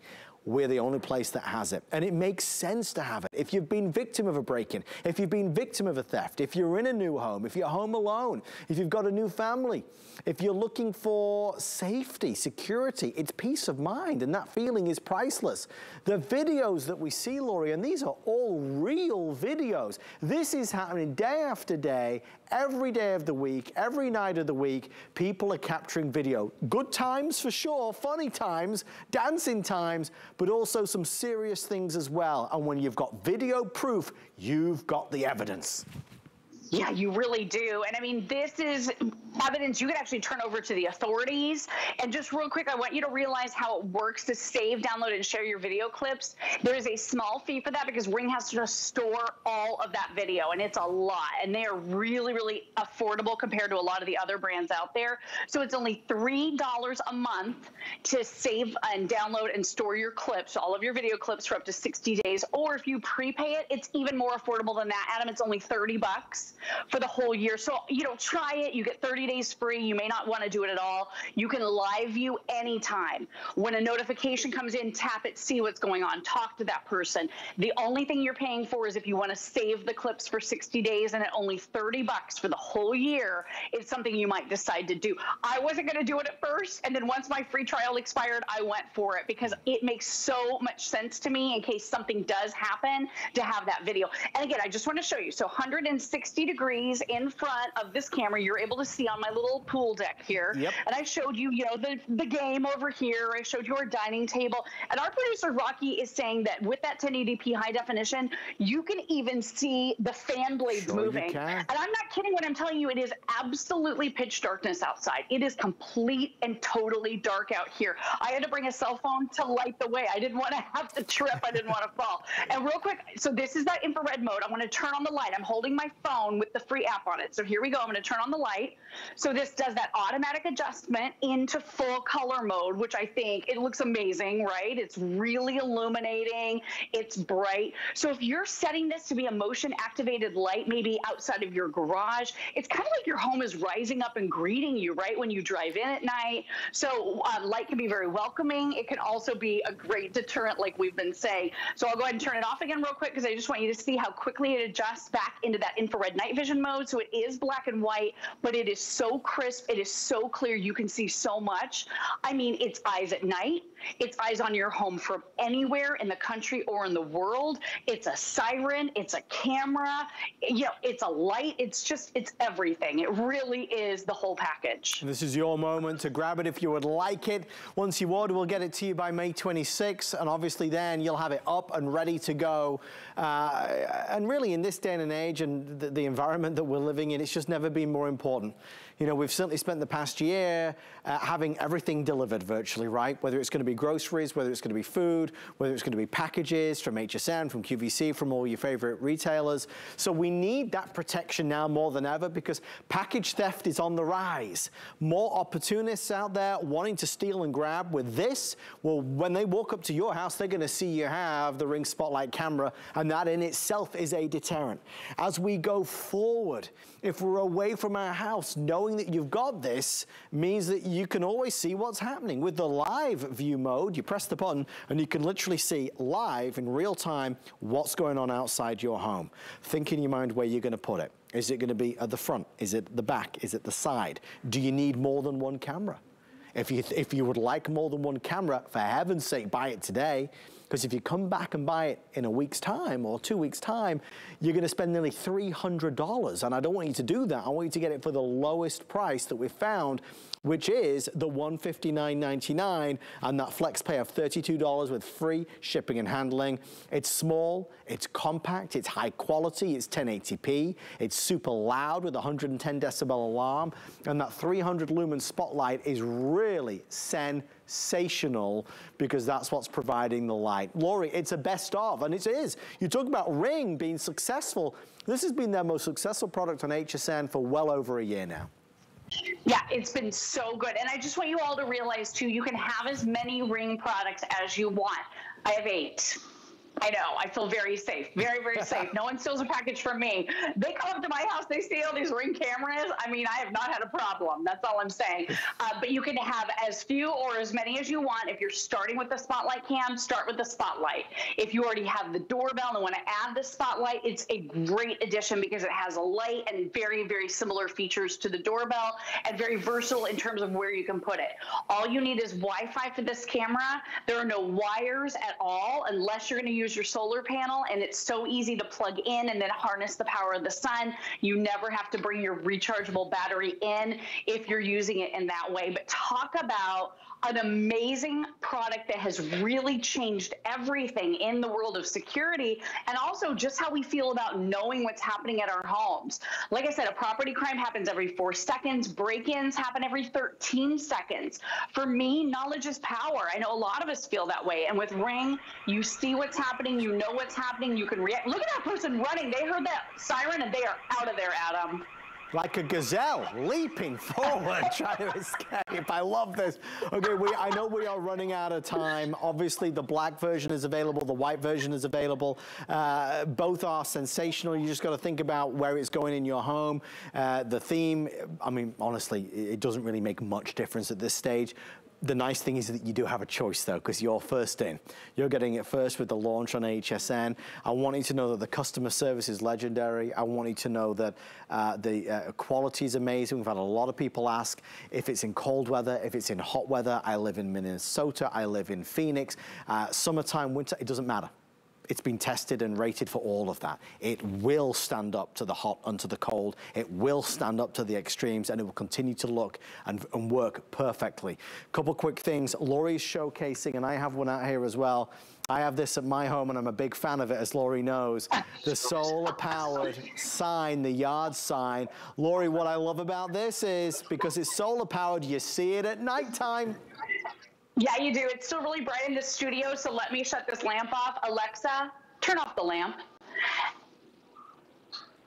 we're the only place that has it. And it makes sense to have it. If you've been victim of a break-in, if you've been victim of a theft, if you're in a new home, if you're home alone, if you've got a new family, if you're looking for safety, security, it's peace of mind, and that feeling is priceless. The videos that we see, Lori, and these are all real videos. This is happening day after day, every day of the week, every night of the week, people are capturing video. Good times for sure, funny times, dancing times, but also some serious things as well. And when you've got video proof, you've got the evidence. Yeah, you really do. And I mean, this is evidence you could actually turn over to the authorities. And just real quick, I want you to realize how it works to save, download, and share your video clips. There is a small fee for that because Ring has to store all of that video, and it's a lot. And they are really, really affordable compared to a lot of the other brands out there. So it's only $3 a month to save and download and store your clips, all of your video clips for up to 60 days. Or if you prepay it, it's even more affordable than that. Adam, it's only 30 bucks for the whole year. So, you know, try it. You get 30 days free. You may not want to do it at all. You can live view anytime. When a notification comes in, tap it, see what's going on, talk to that person. The only thing you're paying for is if you want to save the clips for 60 days and at only 30 bucks for the whole year, it's something you might decide to do. I wasn't going to do it at first. And then once my free trial expired, I went for it because it makes so much sense to me in case something does happen to have that video. And again, I just want to show you. So 160 degrees in front of this camera, you're able to see on my little pool deck here. Yep. And I showed you, you know, the, the game over here. I showed you our dining table. And our producer, Rocky, is saying that with that 1080p high definition, you can even see the fan blades Sure moving. And I'm not kidding when I'm telling you it is absolutely pitch darkness outside. It is complete and totally dark out here. I had to bring a cell phone to light the way. I didn't want to have to trip. I didn't want to fall. And real quick, so this is that infrared mode. I'm going to turn on the light. I'm holding my phone with the free app on it. So here we go. I'm going to turn on the light. So this does that automatic adjustment into full color mode, which I think it looks amazing, right? It's really illuminating. It's bright. So if you're setting this to be a motion activated light, maybe outside of your garage, it's kind of like your home is rising up and greeting you, right? When you drive in at night. So uh, light can be very welcoming. It can also be a great deterrent, like we've been saying. So I'll go ahead and turn it off again real quick because I just want you to see how quickly it adjusts back into that infrared night vision mode. So it is black and white, but it is so crisp. It is so clear. You can see so much. I mean, it's eyes at night. It's eyes on your home from anywhere in the country or in the world. It's a siren. It's a camera. You know, it's a light. It's just, it's everything. It really is the whole package. This is your moment to grab it if you would like it. Once you order, we'll get it to you by May 26th, and obviously then you'll have it up and ready to go. Uh, and really, in this day and age and the, the environment that we're living in, it's just never been more important. You know, we've certainly spent the past year uh, having everything delivered virtually, right? Whether it's going to be groceries, whether it's going to be food, whether it's going to be packages from HSN, from QVC, from all your favorite retailers. So we need that protection now more than ever because package theft is on the rise. More opportunists out there wanting to steal and grab with this. Well, when they walk up to your house, they're going to see you have the Ring Spotlight camera, and that in itself is a deterrent. As we go forward, if we're away from our house, knowing that you've got this means that you can always see what's happening. With the live view mode, you press the button and you can literally see live in real time what's going on outside your home. Think in your mind where you're going to put it. Is it going to be at the front? Is it the back? Is it the side? Do you need more than one camera? If you, if you would like more than one camera, for heaven's sake, buy it today. Because if you come back and buy it in a week's time or two weeks' time, you're going to spend nearly $300. And I don't want you to do that. I want you to get it for the lowest price that we've found, which is the $159.99 and that flex pay of $32 with free shipping and handling. It's small, it's compact, it's high quality, it's 1080p, it's super loud with a 110 decibel alarm, and that 300 lumen spotlight is really sensational because that's what's providing the light. Lori, it's a best of, and it is. You talk about Ring being successful. This has been their most successful product on HSN for well over a year now. Yeah, it's been so good. And I just want you all to realize too, you can have as many ring products as you want. I have eight. I know. I feel very safe. Very, very safe. No one steals a package from me. They come up to my house, they steal these ring cameras. I mean, I have not had a problem. That's all I'm saying. Uh, but you can have as few or as many as you want. If you're starting with the spotlight cam, start with the spotlight. If you already have the doorbell and want to add the spotlight, it's a great addition because it has a light and very, very similar features to the doorbell and very versatile in terms of where you can put it. All you need is Wi-Fi for this camera. There are no wires at all unless you're going to use your solar panel and it's so easy to plug in and then harness the power of the sun. You never have to bring your rechargeable battery in if you're using it in that way. But talk about an amazing product that has really changed everything in the world of security and also just how we feel about knowing what's happening at our homes. Like I said, a property crime happens every four seconds, break ins happen every 13 seconds. For me, knowledge is power. I know a lot of us feel that way. And with Ring, you see what's happening, you know what's happening, you can react. Look at that person running. They heard that siren and they are out of there, Adam like a gazelle leaping [LAUGHS] forward trying to escape. I love this. Okay, we, I know we are running out of time. Obviously, the black version is available, the white version is available. Uh, both are sensational. You just got to think about where it's going in your home. Uh, the theme, I mean, honestly, it doesn't really make much difference at this stage. The nice thing is that you do have a choice though, because you're first in. You're getting it first with the launch on HSN. I want you to know that the customer service is legendary. I want you to know that uh, the uh, quality is amazing. We've had a lot of people ask if it's in cold weather, if it's in hot weather. I live in Minnesota, I live in Phoenix. Uh, summertime, winter, it doesn't matter. It's been tested and rated for all of that. It will stand up to the hot and to the cold. It will stand up to the extremes and it will continue to look and, and work perfectly. A couple quick things. Lori's showcasing, and I have one out here as well. I have this at my home and I'm a big fan of it, as Lori knows. The solar powered sign, the yard sign. Lori, what I love about this is because it's solar powered, you see it at nighttime. Yeah, you do. It's still really bright in the studio, so let me shut this lamp off. Alexa, turn off the lamp.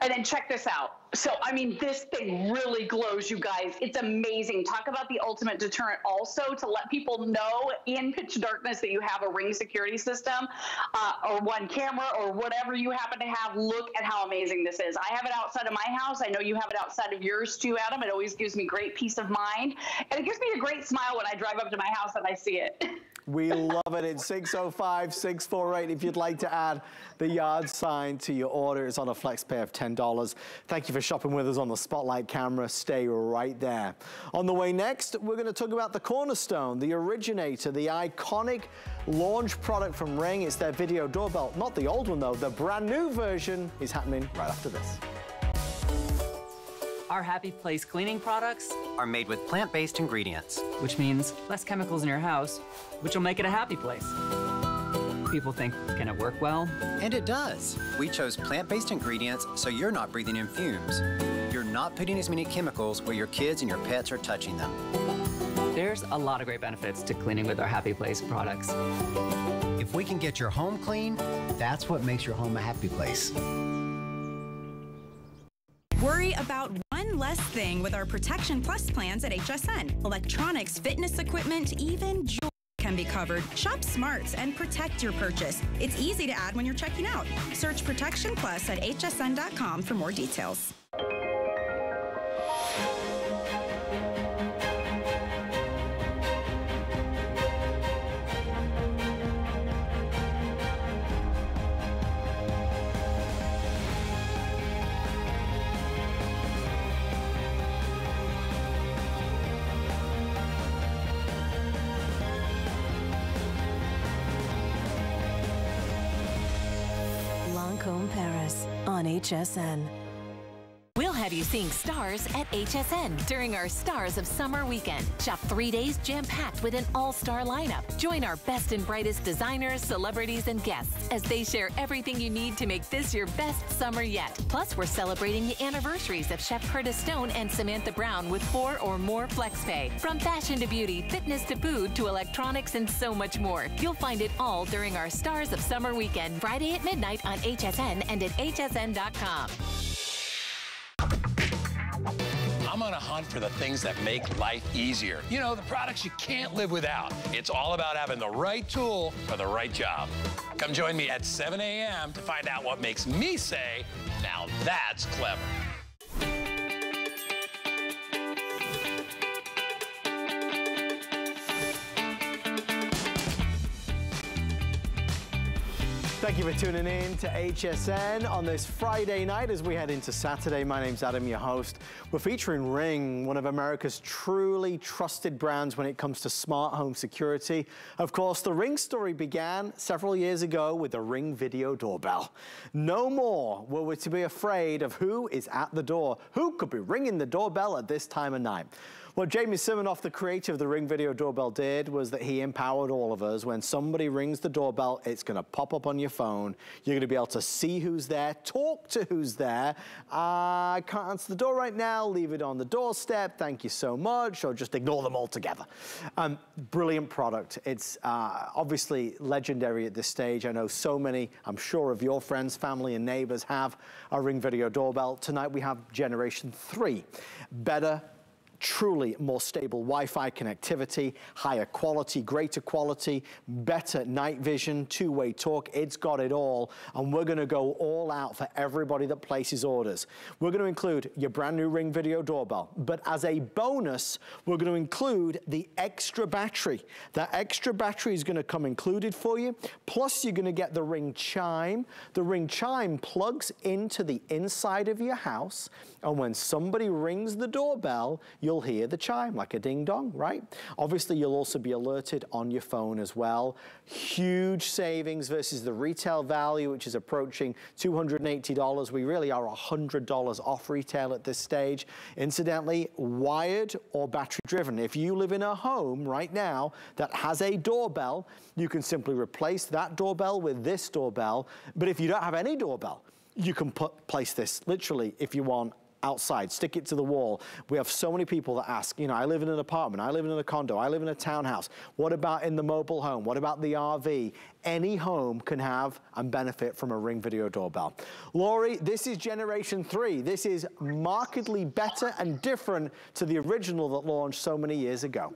And then check this out. So, I mean, this thing really glows, you guys. It's amazing. Talk about the ultimate deterrent also to let people know in pitch darkness that you have a ring security system uh, or one camera or whatever you happen to have. Look at how amazing this is. I have it outside of my house. I know you have it outside of yours too, Adam. It always gives me great peace of mind. And it gives me a great smile when I drive up to my house and I see it. [LAUGHS] We love it. It's 605 648 if you'd like to add the yard sign to your order. It's on a flex pay of $10. Thank you for shopping with us on the Spotlight camera. Stay right there. On the way next, we're going to talk about the Cornerstone, the originator, the iconic launch product from Ring. It's their video doorbell. Not the old one, though. The brand new version is happening right after this. Our Happy Place cleaning products are made with plant-based ingredients, which means less chemicals in your house, which will make it a happy place. People think, can it work well? And it does. We chose plant-based ingredients so you're not breathing in fumes. You're not putting as many chemicals where your kids and your pets are touching them. There's a lot of great benefits to cleaning with our Happy Place products. If we can get your home clean, that's what makes your home a happy place. Worry about one less thing with our Protection Plus plans at HSN. Electronics, fitness equipment, even jewelry can be covered. Shop smarts and protect your purchase. It's easy to add when you're checking out. Search Protection Plus at hsn.com for more details. HSN. Have you seeing stars at HSN during our Stars of Summer weekend. Shop three days jam packed with an all star lineup. Join our best and brightest designers, celebrities, and guests as they share everything you need to make this your best summer yet. Plus, we're celebrating the anniversaries of Chef Curtis Stone and Samantha Brown with four or more flex pay. From fashion to beauty, fitness to food to electronics, and so much more. You'll find it all during our Stars of Summer weekend, Friday at midnight on HSN and at hsn.com. On a hunt for the things that make life easier. You know, the products you can't live without. It's all about having the right tool for the right job. Come join me at 7 a.m. to find out what makes me say, now that's clever. Thank you for tuning in to HSN on this Friday night as we head into Saturday. My name's Adam, your host. We're featuring Ring, one of America's truly trusted brands when it comes to smart home security. Of course, the Ring story began several years ago with the Ring video doorbell. No more were we to be afraid of who is at the door, who could be ringing the doorbell at this time of night. What Jamie Siminoff, the creator of the Ring Video Doorbell did was that he empowered all of us. When somebody rings the doorbell, it's gonna pop up on your phone. You're gonna be able to see who's there, talk to who's there. Uh, I can't answer the door right now, leave it on the doorstep, thank you so much, or just ignore them altogether. Um, brilliant product. It's uh, obviously legendary at this stage. I know so many, I'm sure of your friends, family, and neighbors have a Ring Video Doorbell. Tonight we have generation three. Better, truly more stable Wi-Fi connectivity, higher quality, greater quality, better night vision, two-way talk. It's got it all. And we're gonna go all out for everybody that places orders. We're gonna include your brand new Ring Video Doorbell. But as a bonus, we're gonna include the extra battery. That extra battery is gonna come included for you. Plus you're gonna get the Ring Chime. The Ring Chime plugs into the inside of your house. And when somebody rings the doorbell, you'll hear the chime like a ding dong, right? Obviously, you'll also be alerted on your phone as well. Huge savings versus the retail value, which is approaching $280. We really are $100 off retail at this stage. Incidentally, wired or battery driven. If you live in a home right now that has a doorbell, you can simply replace that doorbell with this doorbell. But if you don't have any doorbell, you can put, place this literally if you want outside, stick it to the wall. We have so many people that ask, you know, I live in an apartment, I live in a condo, I live in a townhouse. What about in the mobile home? What about the RV? Any home can have and benefit from a Ring Video Doorbell. Lori, this is generation three. This is markedly better and different to the original that launched so many years ago.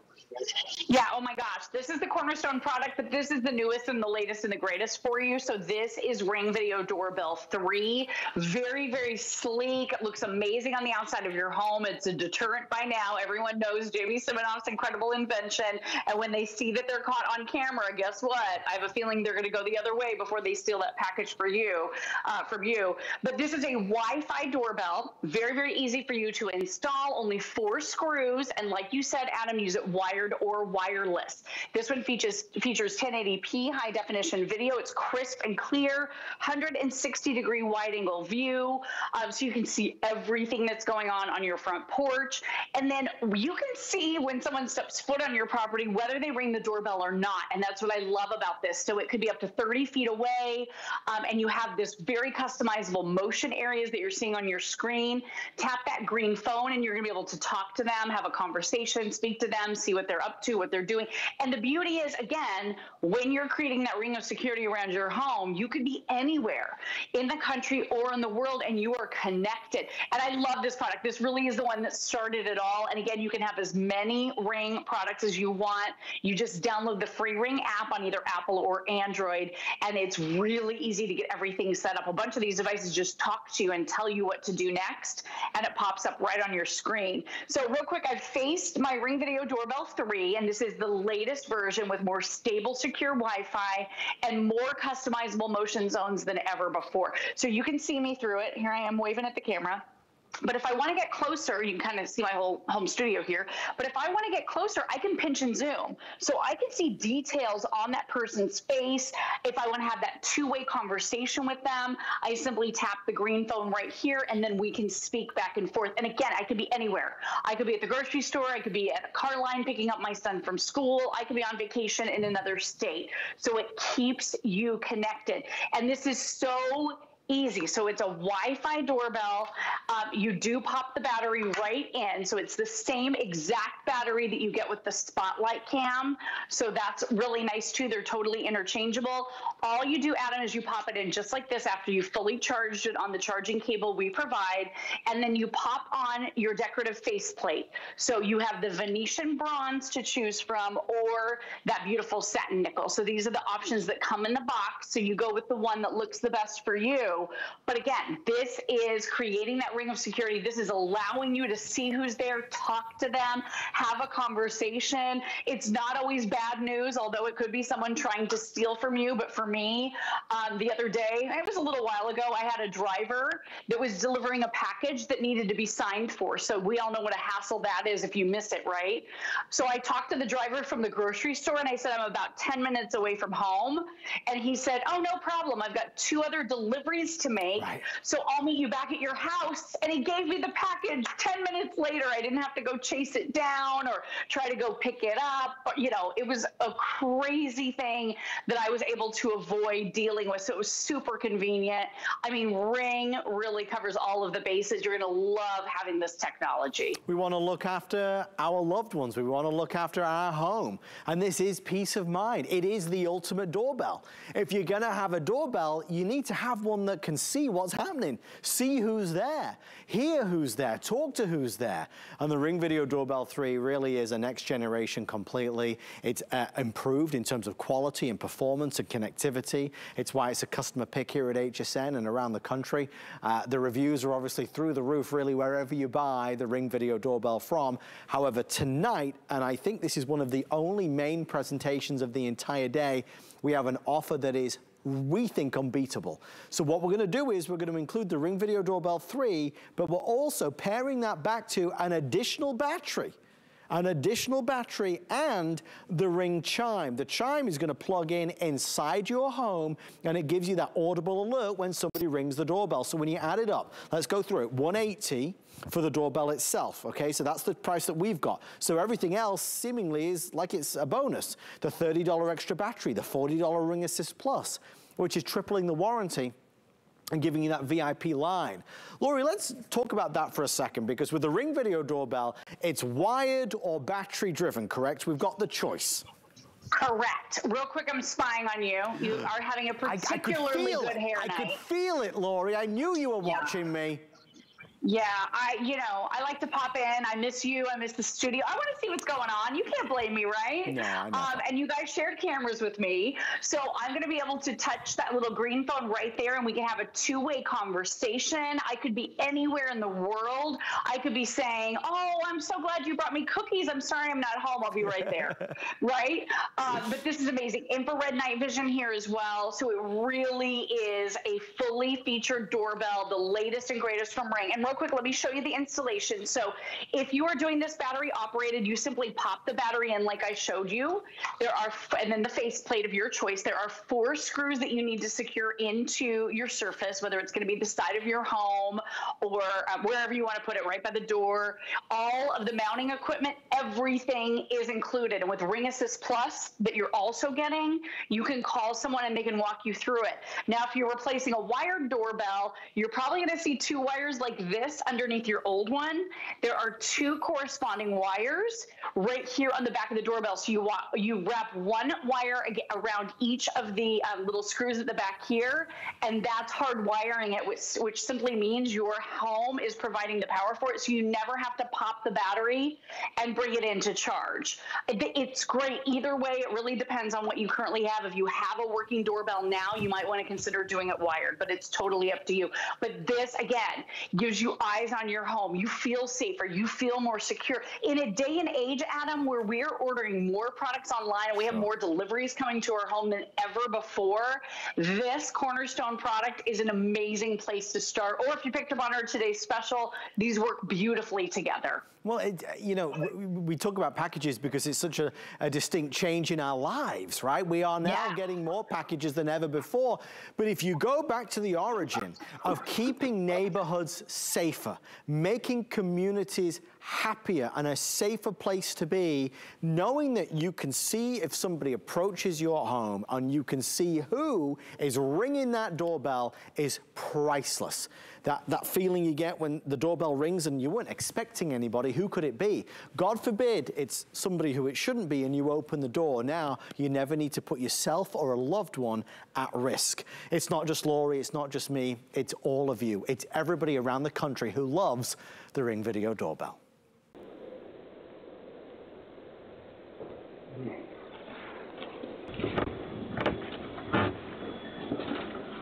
Yeah, oh my gosh. This is the cornerstone product, but this is the newest and the latest and the greatest for you. So this is Ring Video Doorbell 3. Very, very sleek. It looks amazing on the outside of your home. It's a deterrent by now. Everyone knows Jamie Siminoff's incredible invention. And when they see that they're caught on camera, guess what? I have a feeling they're going to go the other way before they steal that package for you, uh, from you. But this is a Wi-Fi doorbell. Very, very easy for you to install. Only four screws. And like you said, Adam, use it wired or wireless. This one features features 1080p high definition video. It's crisp and clear, 160 degree wide angle view, um, so you can see everything that's going on on your front porch. And then you can see when someone steps foot on your property whether they ring the doorbell or not. And that's what I love about this. So it could be up to 30 feet away, um, and you have this very customizable motion areas that you're seeing on your screen. Tap that green phone, and you're going to be able to talk to them, have a conversation, speak to them, see what they're up to, what they're doing. And the beauty is, again, when you're creating that ring of security around your home, you could be anywhere in the country or in the world and you are connected. And I love this product. This really is the one that started it all. And again, you can have as many Ring products as you want. You just download the free Ring app on either Apple or Android, and it's really easy to get everything set up. A bunch of these devices just talk to you and tell you what to do next, and it pops up right on your screen. So, real quick, I've faced my Ring Video Doorbell 3, and this is the latest version with more stable, secure Wi Fi and more customizable motion zones than ever before. So, you can see me through it. Here I am waving at the camera. But if I want to get closer, you can kind of see my whole home studio here. But if I want to get closer, I can pinch and zoom. So I can see details on that person's face. If I want to have that two way conversation with them, I simply tap the green phone right here and then we can speak back and forth. And again, I could be anywhere. I could be at the grocery store. I could be at a car line picking up my son from school. I could be on vacation in another state. So it keeps you connected. And this is so easy. So it's a Wi-Fi doorbell. Um, you do pop the battery right in. So it's the same exact battery that you get with the Spotlight cam. So that's really nice too. They're totally interchangeable. All you do, Adam, is you pop it in just like this after you've fully charged it on the charging cable we provide. And then you pop on your decorative faceplate. So you have the Venetian bronze to choose from or that beautiful satin nickel. So these are the options that come in the box. So you go with the one that looks the best for you. But again, this is creating that ring of security. This is allowing you to see who's there, talk to them, have a conversation. It's not always bad news, although it could be someone trying to steal from you. But for me, um, the other day, it was a little while ago, I had a driver that was delivering a package that needed to be signed for. So we all know what a hassle that is if you miss it, right? So I talked to the driver from the grocery store and I said, I'm about 10 minutes away from home. And he said, Oh, no problem. I've got two other deliveries to make. So I'll meet you back at your house. And he gave me the package 10 minutes later. I didn't have to go chase it down or try to go pick it up. But, you know, it was a crazy thing that I was able to avoid dealing with. So it was super convenient. I mean, Ring really covers all of the bases. You're going to love having this technology. We want to look after our loved ones. We want to look after our home. And this is peace of mind. It is the ultimate doorbell. If you're going to have a doorbell, you need to have one that can see what's happening, see who's there, hear who's there, talk to who's there. And the Ring Video Doorbell 3 really is a next generation completely. It's uh, improved in terms of quality and performance and connectivity. It's why it's a customer pick here at HSN and around the country. Uh, the reviews are obviously through the roof, really, wherever you buy the Ring Video Doorbell from. However, tonight, and I think this is one of the only main presentations of the entire day, we have an offer that is we think unbeatable. So what we're gonna do is we're gonna include the Ring Video Doorbell 3, but we're also pairing that back to an additional battery an additional battery and the ring chime. The chime is gonna plug in inside your home and it gives you that audible alert when somebody rings the doorbell. So when you add it up, let's go through it. 180 for the doorbell itself, okay? So that's the price that we've got. So everything else seemingly is like it's a bonus. The $30 extra battery, the $40 Ring Assist Plus, which is tripling the warranty and giving you that VIP line. Lori, let's talk about that for a second because with the Ring Video Doorbell, it's wired or battery driven, correct? We've got the choice. Correct. Real quick, I'm spying on you. You [SIGHS] are having a particularly I, I good hair I night. could feel it, Lori. I knew you were watching me. Yeah, I, you know, I like to pop in. I miss you. I miss the studio. I want to see what's going on. You can't blame me, right? No, I know. Um, and you guys shared cameras with me, so I'm going to be able to touch that little green phone right there, and we can have a two-way conversation. I could be anywhere in the world. I could be saying, "Oh, I'm so glad you brought me cookies. I'm sorry I'm not home. I'll be right there." [LAUGHS] right? Um, but this is amazing. Infrared night vision here as well. So it really is a fully featured doorbell, the latest and greatest from Ring. And real quick, let me show you the installation. So if you are doing this battery operated, you simply pop the battery in like I showed you. There are, and then the faceplate of your choice. There are four screws that you need to secure into your surface, whether it's going to be the side of your home or uh, wherever you want to put it, right by the door. All of the mounting equipment, everything is included. And with Ring Assist Plus that you're also getting, you can call someone and they can walk you through it. Now, if you're replacing a wired doorbell, you're probably going to see two wires like this underneath your old one. There are two corresponding wires right here on the back of the doorbell. So you wa- you wrap one wire around each of the um, little screws at the back here, and that's hard wiring it, which, which simply means your home is providing the power for it. So you never have to pop the battery and bring it in to charge. It- it's great either way. It really depends on what you currently have. If you have a working doorbell now, you might want to consider doing it wired, but it's totally up to you. But this again gives you eyes on your home. You feel safer. You feel more secure. In a day and age, Adam, where we're ordering more products online and we have more deliveries coming to our home than ever before, this Cornerstone product is an amazing place to start. Or if you picked up on our today's special, these work beautifully together. Well, it, uh, you know, we, we talk about packages because it's such a, a distinct change in our lives, right? We are now getting more packages than ever before. But if you go back to the origin of keeping neighborhoods safer, making communities happier and a safer place to be, knowing that you can see if somebody approaches your home and you can see who is ringing that doorbell is priceless. That, that feeling you get when the doorbell rings and you weren't expecting anybody, who could it be? God forbid it's somebody who it shouldn't be and you open the door. Now you never need to put yourself or a loved one at risk. It's not just Lori, it's not just me, it's all of you. It's everybody around the country who loves the Ring Video Doorbell.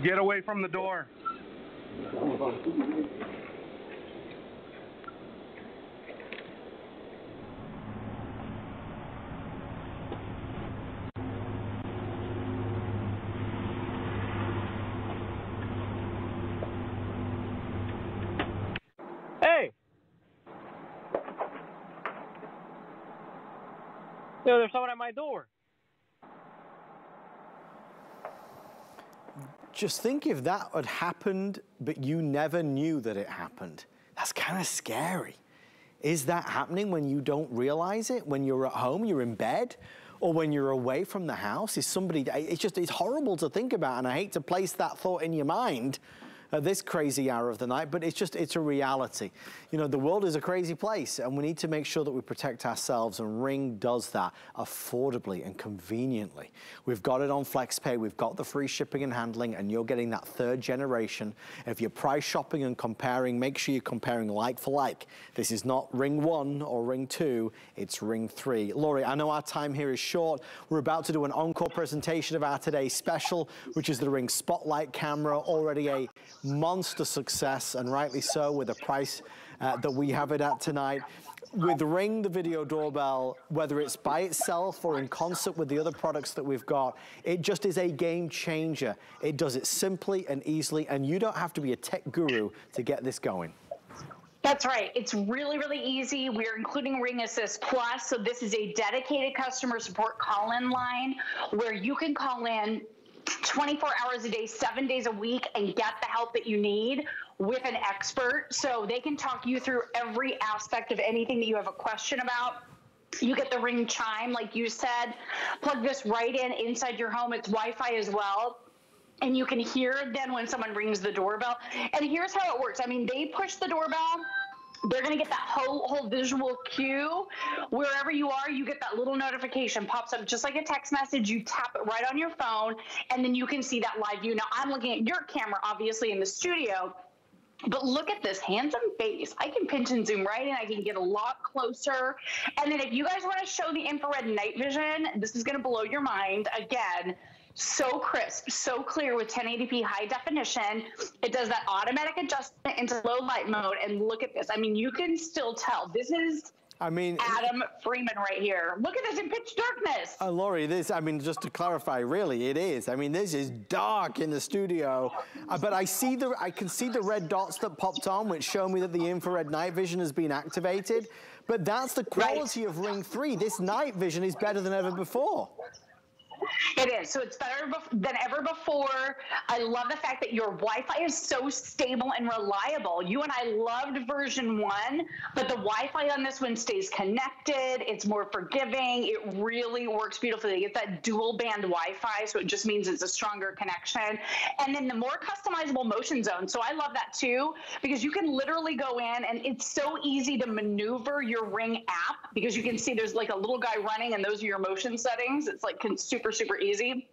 Get away from the door. Hey! There's someone at my door. Just think if that had happened, but you never knew that it happened. That's kind of scary. Is that happening when you don't realize it? When you're at home, you're in bed? Or when you're away from the house? Is somebody, it's just, it's horrible to think about and I hate to place that thought in your mind this crazy hour of the night, but it's just, it's a reality. You know, the world is a crazy place and we need to make sure that we protect ourselves and Ring does that affordably and conveniently. We've got it on FlexPay, we've got the free shipping and handling and you're getting that third generation. If you're price shopping and comparing, make sure you're comparing like for like. This is not Ring 1 or Ring 2, it's Ring 3. Lori, I know our time here is short. We're about to do an encore presentation of our today's special, which is the Ring Spotlight camera, already a monster success, and rightly so, with the price uh, that we have it at tonight. With Ring, the video doorbell, whether it's by itself or in concert with the other products that we've got, it just is a game changer. It does it simply and easily, and you don't have to be a tech guru to get this going. That's right. It's really, really easy. We're including Ring Assist Plus. So this is a dedicated customer support call-in line where you can call in 24 hours a day, seven days a week, and get the help that you need with an expert. So they can talk you through every aspect of anything that you have a question about. You get the ring chime, like you said. Plug this right in inside your home. It's Wi Fi as well and you can hear then when someone rings the doorbell. And here's how it works. I mean, they push the doorbell they're going to get that whole whole visual cue wherever you are you get that little notification pops up just like a text message you tap it right on your phone and then you can see that live view now i'm looking at your camera obviously in the studio but look at this handsome face. I can pinch and zoom right in. I can get a lot closer. And then if you guys want to show the infrared night vision, this is going to blow your mind. Again, so crisp, so clear with 1080p high definition. It does that automatic adjustment into low light mode. And look at this. I mean, you can still tell this is I mean, Adam Freeman right here. Look at this in pitch darkness. Uh, Lori, this, I mean, just to clarify, really, it is. I mean, this is dark in the studio, uh, but I see the, I can see the red dots that popped on, which show me that the infrared night vision has been activated. But that's the quality right. of Ring 3. This night vision is better than ever before. It is. So it's better than ever before. I love the fact that your Wi Fi is so stable and reliable. You and I loved version one, but the Wi Fi on this one stays connected. It's more forgiving. It really works beautifully. It's that dual band Wi Fi, so it just means it's a stronger connection. And then the more customizable motion zone. So I love that too, because you can literally go in and it's so easy to maneuver your Ring app because you can see there's like a little guy running and those are your motion settings. It's like super super easy.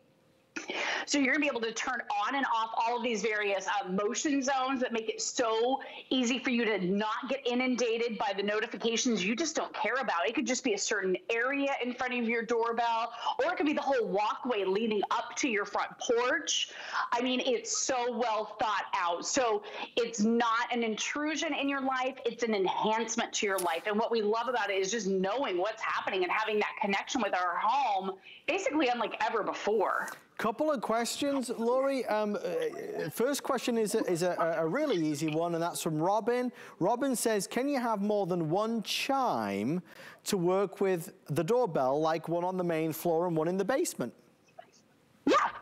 So you're gonna be able to turn on and off all of these various uh, motion zones that make it so easy for you to not get inundated by the notifications you just don't care about. It could just be a certain area in front of your doorbell, or it could be the whole walkway leading up to your front porch. I mean, it's so well thought out. So it's not an intrusion in your life, it's an enhancement to your life. And what we love about it is just knowing what's happening and having that connection with our home basically unlike ever before. Couple of questions, Lori. Um, uh, first question is, is a, a, really easy one, and that's from Robin. Robin says, can you have more than one chime to work with the doorbell, like one on the main floor and one in the basement?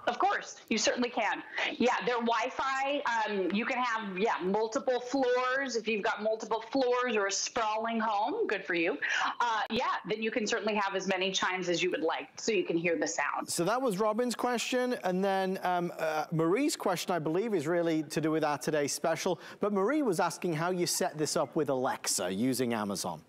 Of course, you certainly can. Yeah, their Wi-Fi. Um, you can have yeah multiple floors if you've got multiple floors or a sprawling home. Good for you. Uh, yeah, then you can certainly have as many chimes as you would like, so you can hear the sound. So that was Robin's question, and then um, uh, Marie's question, I believe, is really to do with our today's special. But Marie was asking how you set this up with Alexa using Amazon.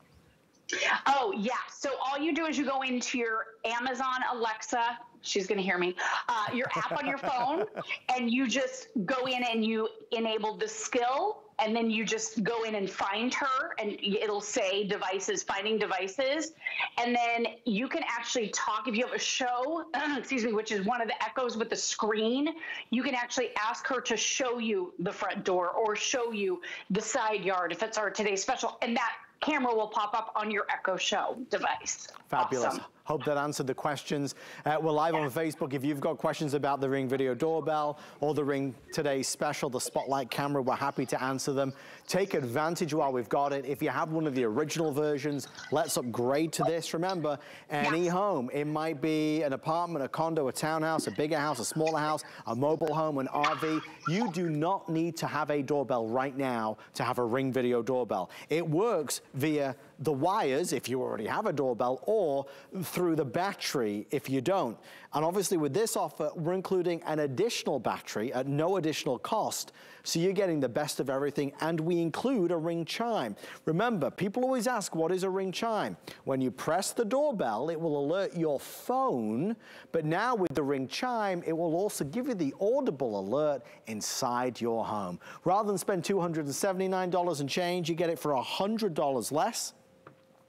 Oh, yeah. So all you do is you go into your Amazon Alexa she's going to hear me. Uh, your app on your phone, [LAUGHS] and you just go in and you enable the skill, and then you just go in and find her, and it'll say devices, finding devices, and then you can actually talk if you have a show, [CLEARS THROAT] excuse me, which is one of the echoes with the screen. You can actually ask her to show you the front door or show you the side yard if it's our today's special, and that camera will pop up on your Echo Show device. Fabulous. Awesome. Hope that answered the questions. Uh, we're live on Facebook. If you've got questions about the Ring Video Doorbell or the Ring Today Special, the Spotlight camera, we're happy to answer them. Take advantage while we've got it. If you have one of the original versions, let's upgrade to this. Remember, any home, it might be an apartment, a condo, a townhouse, a bigger house, a smaller house, a mobile home, an RV. You do not need to have a doorbell right now to have a Ring Video Doorbell. It works via the wires if you already have a doorbell or through the battery if you don't. And obviously with this offer, we're including an additional battery at no additional cost. So you're getting the best of everything and we include a ring chime. Remember, people always ask, what is a ring chime? When you press the doorbell, it will alert your phone, but now with the ring chime, it will also give you the audible alert inside your home. Rather than spend $279 and change, you get it for $100 less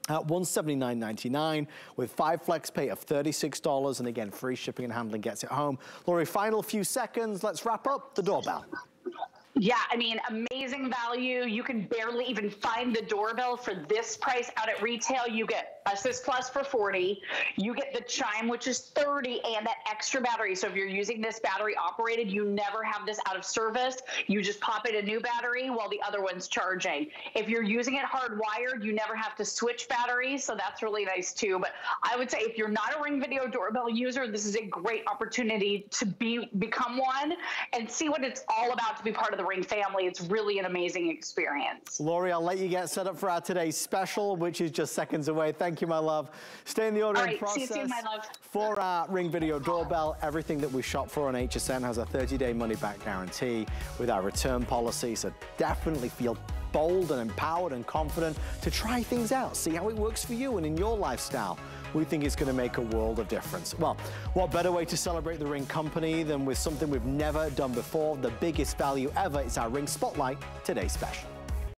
at $179.99 with five flex pay of $36 and again free shipping and handling gets it home. Lori, final few seconds. Let's wrap up the doorbell. Yeah, I mean, amazing value. You can barely even find the doorbell for this price out at retail. You get Assist Plus for 40. You get the Chime, which is 30, and that extra battery. So if you're using this battery operated, you never have this out of service. You just pop in a new battery while the other one's charging. If you're using it hardwired, you never have to switch batteries. So that's really nice too. But I would say if you're not a Ring Video doorbell user, this is a great opportunity to be become one and see what it's all about to be part of the Ring family. It's really an amazing experience. Lori, I'll let you get set up for our today's special, which is just seconds away. Thank you, my love. Stay in the ordering right, process. see you soon, my love. For our Ring Video Doorbell, everything that we shop for on HSN has a 30-day money-back guarantee with our return policy, so definitely feel bold and empowered and confident to try things out, see how it works for you and in your lifestyle. We think it's going to make a world of difference. Well, what better way to celebrate the Ring Company than with something we've never done before? The biggest value ever is our Ring Spotlight Today Special.